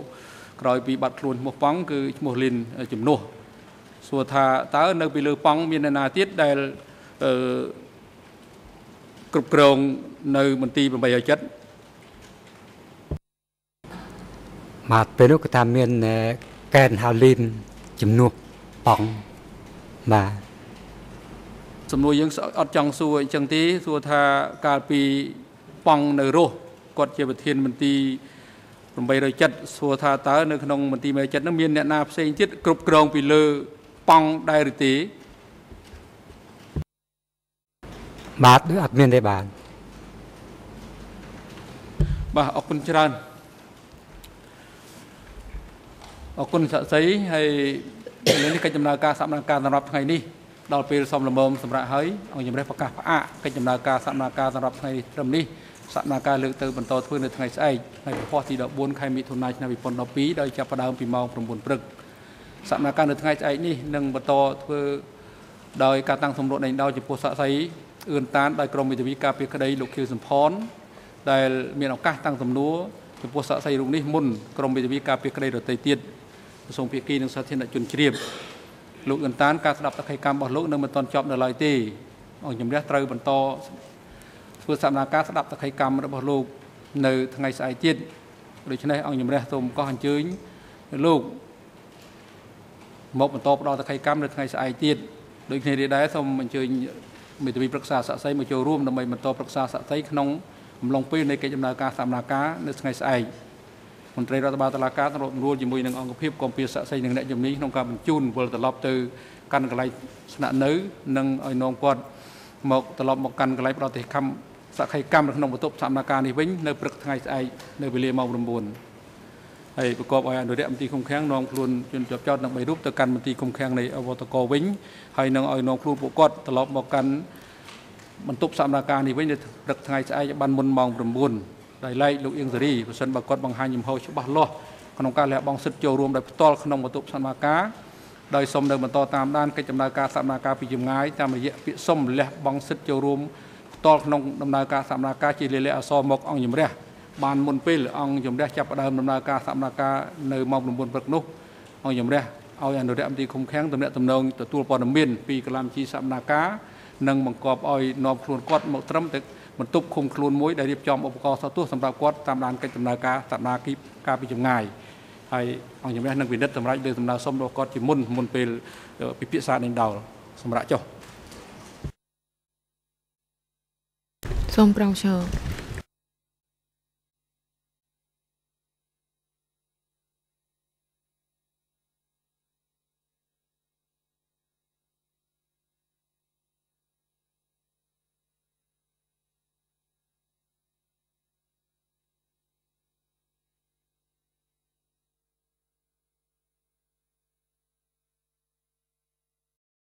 ក្រោយពីបាត់ខ្លួនឈ្មោះប៉ង់គឺឈ្មោះលីនជំនួសសួរថាតើនៅពីលើប៉ង់មាននរណាទៀតដែលអឺគ្រប់គ្រងនៅមន្ទីរ807បាទពេលនោះគឺថាមានកែនហាលីនជំនួសប៉ង់បាទសំណួរយើងអត់ចង់សួរអញ្ចឹងទេសួរថាកាលពីប៉ង់នៅរស់គាត់ជាប្រធានមន្ទីរ 807សួរថាតើនៅក្នុងមន្ទីរ807នោះមានអ្នកណាផ្សេងទៀតគ្រប់គ្រងពីលើប៉ង់ដែរឬទេបាទអត់មានទេបាទបាទអរគុណច្រើនអរគុណស័ក្តិសិទ្ធិហើយឥឡូវនេះកិច្ចដំណើរការសកម្មភាពសម្រាប់ថ្ងៃនេះដល់ពេលសំលមមសម្រាប់ហើយអង្គជំរះប្រកាសផ្អាកកិច្ចដំណើរការសកម្មភាពសម្រាប់ថ្ងៃត្រឹមនេះ សកម្មភាពលើកទៅបន្តធ្វើនៅថ្ងៃស្អែកថ្ងៃប្រហោះទី14ខែមិថុនាឆ្នាំ2012ដោយចាប់ផ្ដើមពីម៉ោង9ព្រឹកសកម្មភាពនៅថ្ងៃស្អែកនេះនឹងបន្តធ្វើដោយការតាំងសម្រួលដេញដោលចំពោះសាក់សីអឿនតានដោយក្រមវិទ្យាការពីក្តីលោកខៀវសំផនដែលមានឱកាសតាំងសំណួរចំពោះសាក់សីរូបនេះមុនក្រមវិទ្យាការពីក្តីរតីទៀតក្រសួងភាគីនិងសាធារណជនជ្រាបលោកអន្តានការស្ដាប់តក្កកម្មរបស់លោកនៅមិនទាន់ចប់នៅឡើយទេអង្គជំរះត្រូវបន្ត ធ្វើសកម្មភាពស្ដាប់តក្កកម្មរបស់លោក នៅថ្ងៃស្អែកទៀតដូច្នេះអង្គជំរះសូមកោះអញ្ជើញលោកមកបន្តផ្ដល់តក្កកម្មនៅថ្ងៃស្អែកទៀតដូចគ្នានេះដែរសូមអញ្ជើញមេធាវីប្រឹក្សាសាក់សីមកចូលរួមដើម្បីបន្តប្រឹក្សាសាក់សីក្នុងអំឡុងពេលនៃកិច្ចដំណើរការសកម្មភាពនៅថ្ងៃស្អែកមន្ត្រីរដ្ឋបាលតុលាការសម្របសម្រួលជាមួយនឹងអង្គភាពគំពីស័ក្តិសិទ្ធិនិងអ្នកជំនាញក្នុងការបញ្ជូនវិលត្រឡប់ទៅកាន់កន្លែងស្នាក់នៅ និងឲ្យនាំគាត់មកត្រឡប់មកកាន់កន្លែងប្រតិកម្ម សក្ខីកម្មនៅក្នុងបន្ទប់សម្ដែងការនេះវិញនៅព្រឹកថ្ងៃស្អែកនៅវេលាម៉ោង9ហើយប្រកបឲ្យអនុរិយមន្ត្រីគុំខាំងនាំខ្លួនជនជាប់ចោតទាំង3រូបទៅកាន់មន្ទីរគុំខាំងនៃអវតកវិញហើយនឹងឲ្យនាំខ្លួនពួកគាត់ត្រឡប់មកកាន់បន្ទប់សម្ដែងការនេះវិញនៅព្រឹកថ្ងៃស្អែកបានមុនម៉ោង9ដោយឡែកលោកអៀងសេរីប្រសិនបើគាត់បង្ហាញចំហច្បាស់លាស់ក្នុងការលះបង់សិទ្ធិចូលរួមដោយផ្ទាល់ក្នុងបន្ទប់សមាការដោយសូមនៅបន្តតាមដានកិច្ចដំណើរការសមាការពីចម្ងាយតាមរយៈពាក្យសុំលះបង់សិទ្ធិចូលរួម ផ្ទាល់ក្នុងដំណើរការសមាការជាលិលាអសរមកអង្គជំរះបានមុនពេលអង្គជំរះចាប់ផ្ដើមដំណើរការសមាការនៅម៉ោង9ព្រឹកនោះអង្គជំរះឲ្យអនុរិយមន្ត្រីឃុំឃាំងតំណាក់តំណងទទួលព័ត៌មានពីកលាមជីសមនាការនិងបង្កប់ឲ្យនាំខ្លួនគាត់មកត្រឹមតែបន្ទប់ឃុំខ្លួនមួយដែលរៀបចំឧបករណ៍សោទស្សន៍សម្រាប់គាត់តាមដានកិច្ចដំណើរការសមាគមការពីចម្ងាយហើយអង្គជំនះនឹងវិនិច្ឆ័យសម្រាប់លើដំណើរសុំរបស់គាត់ជាមុនមុនពេលពិភាក្សានឹងដោលសម្រាប់ចុះ សូមប្រងឈរ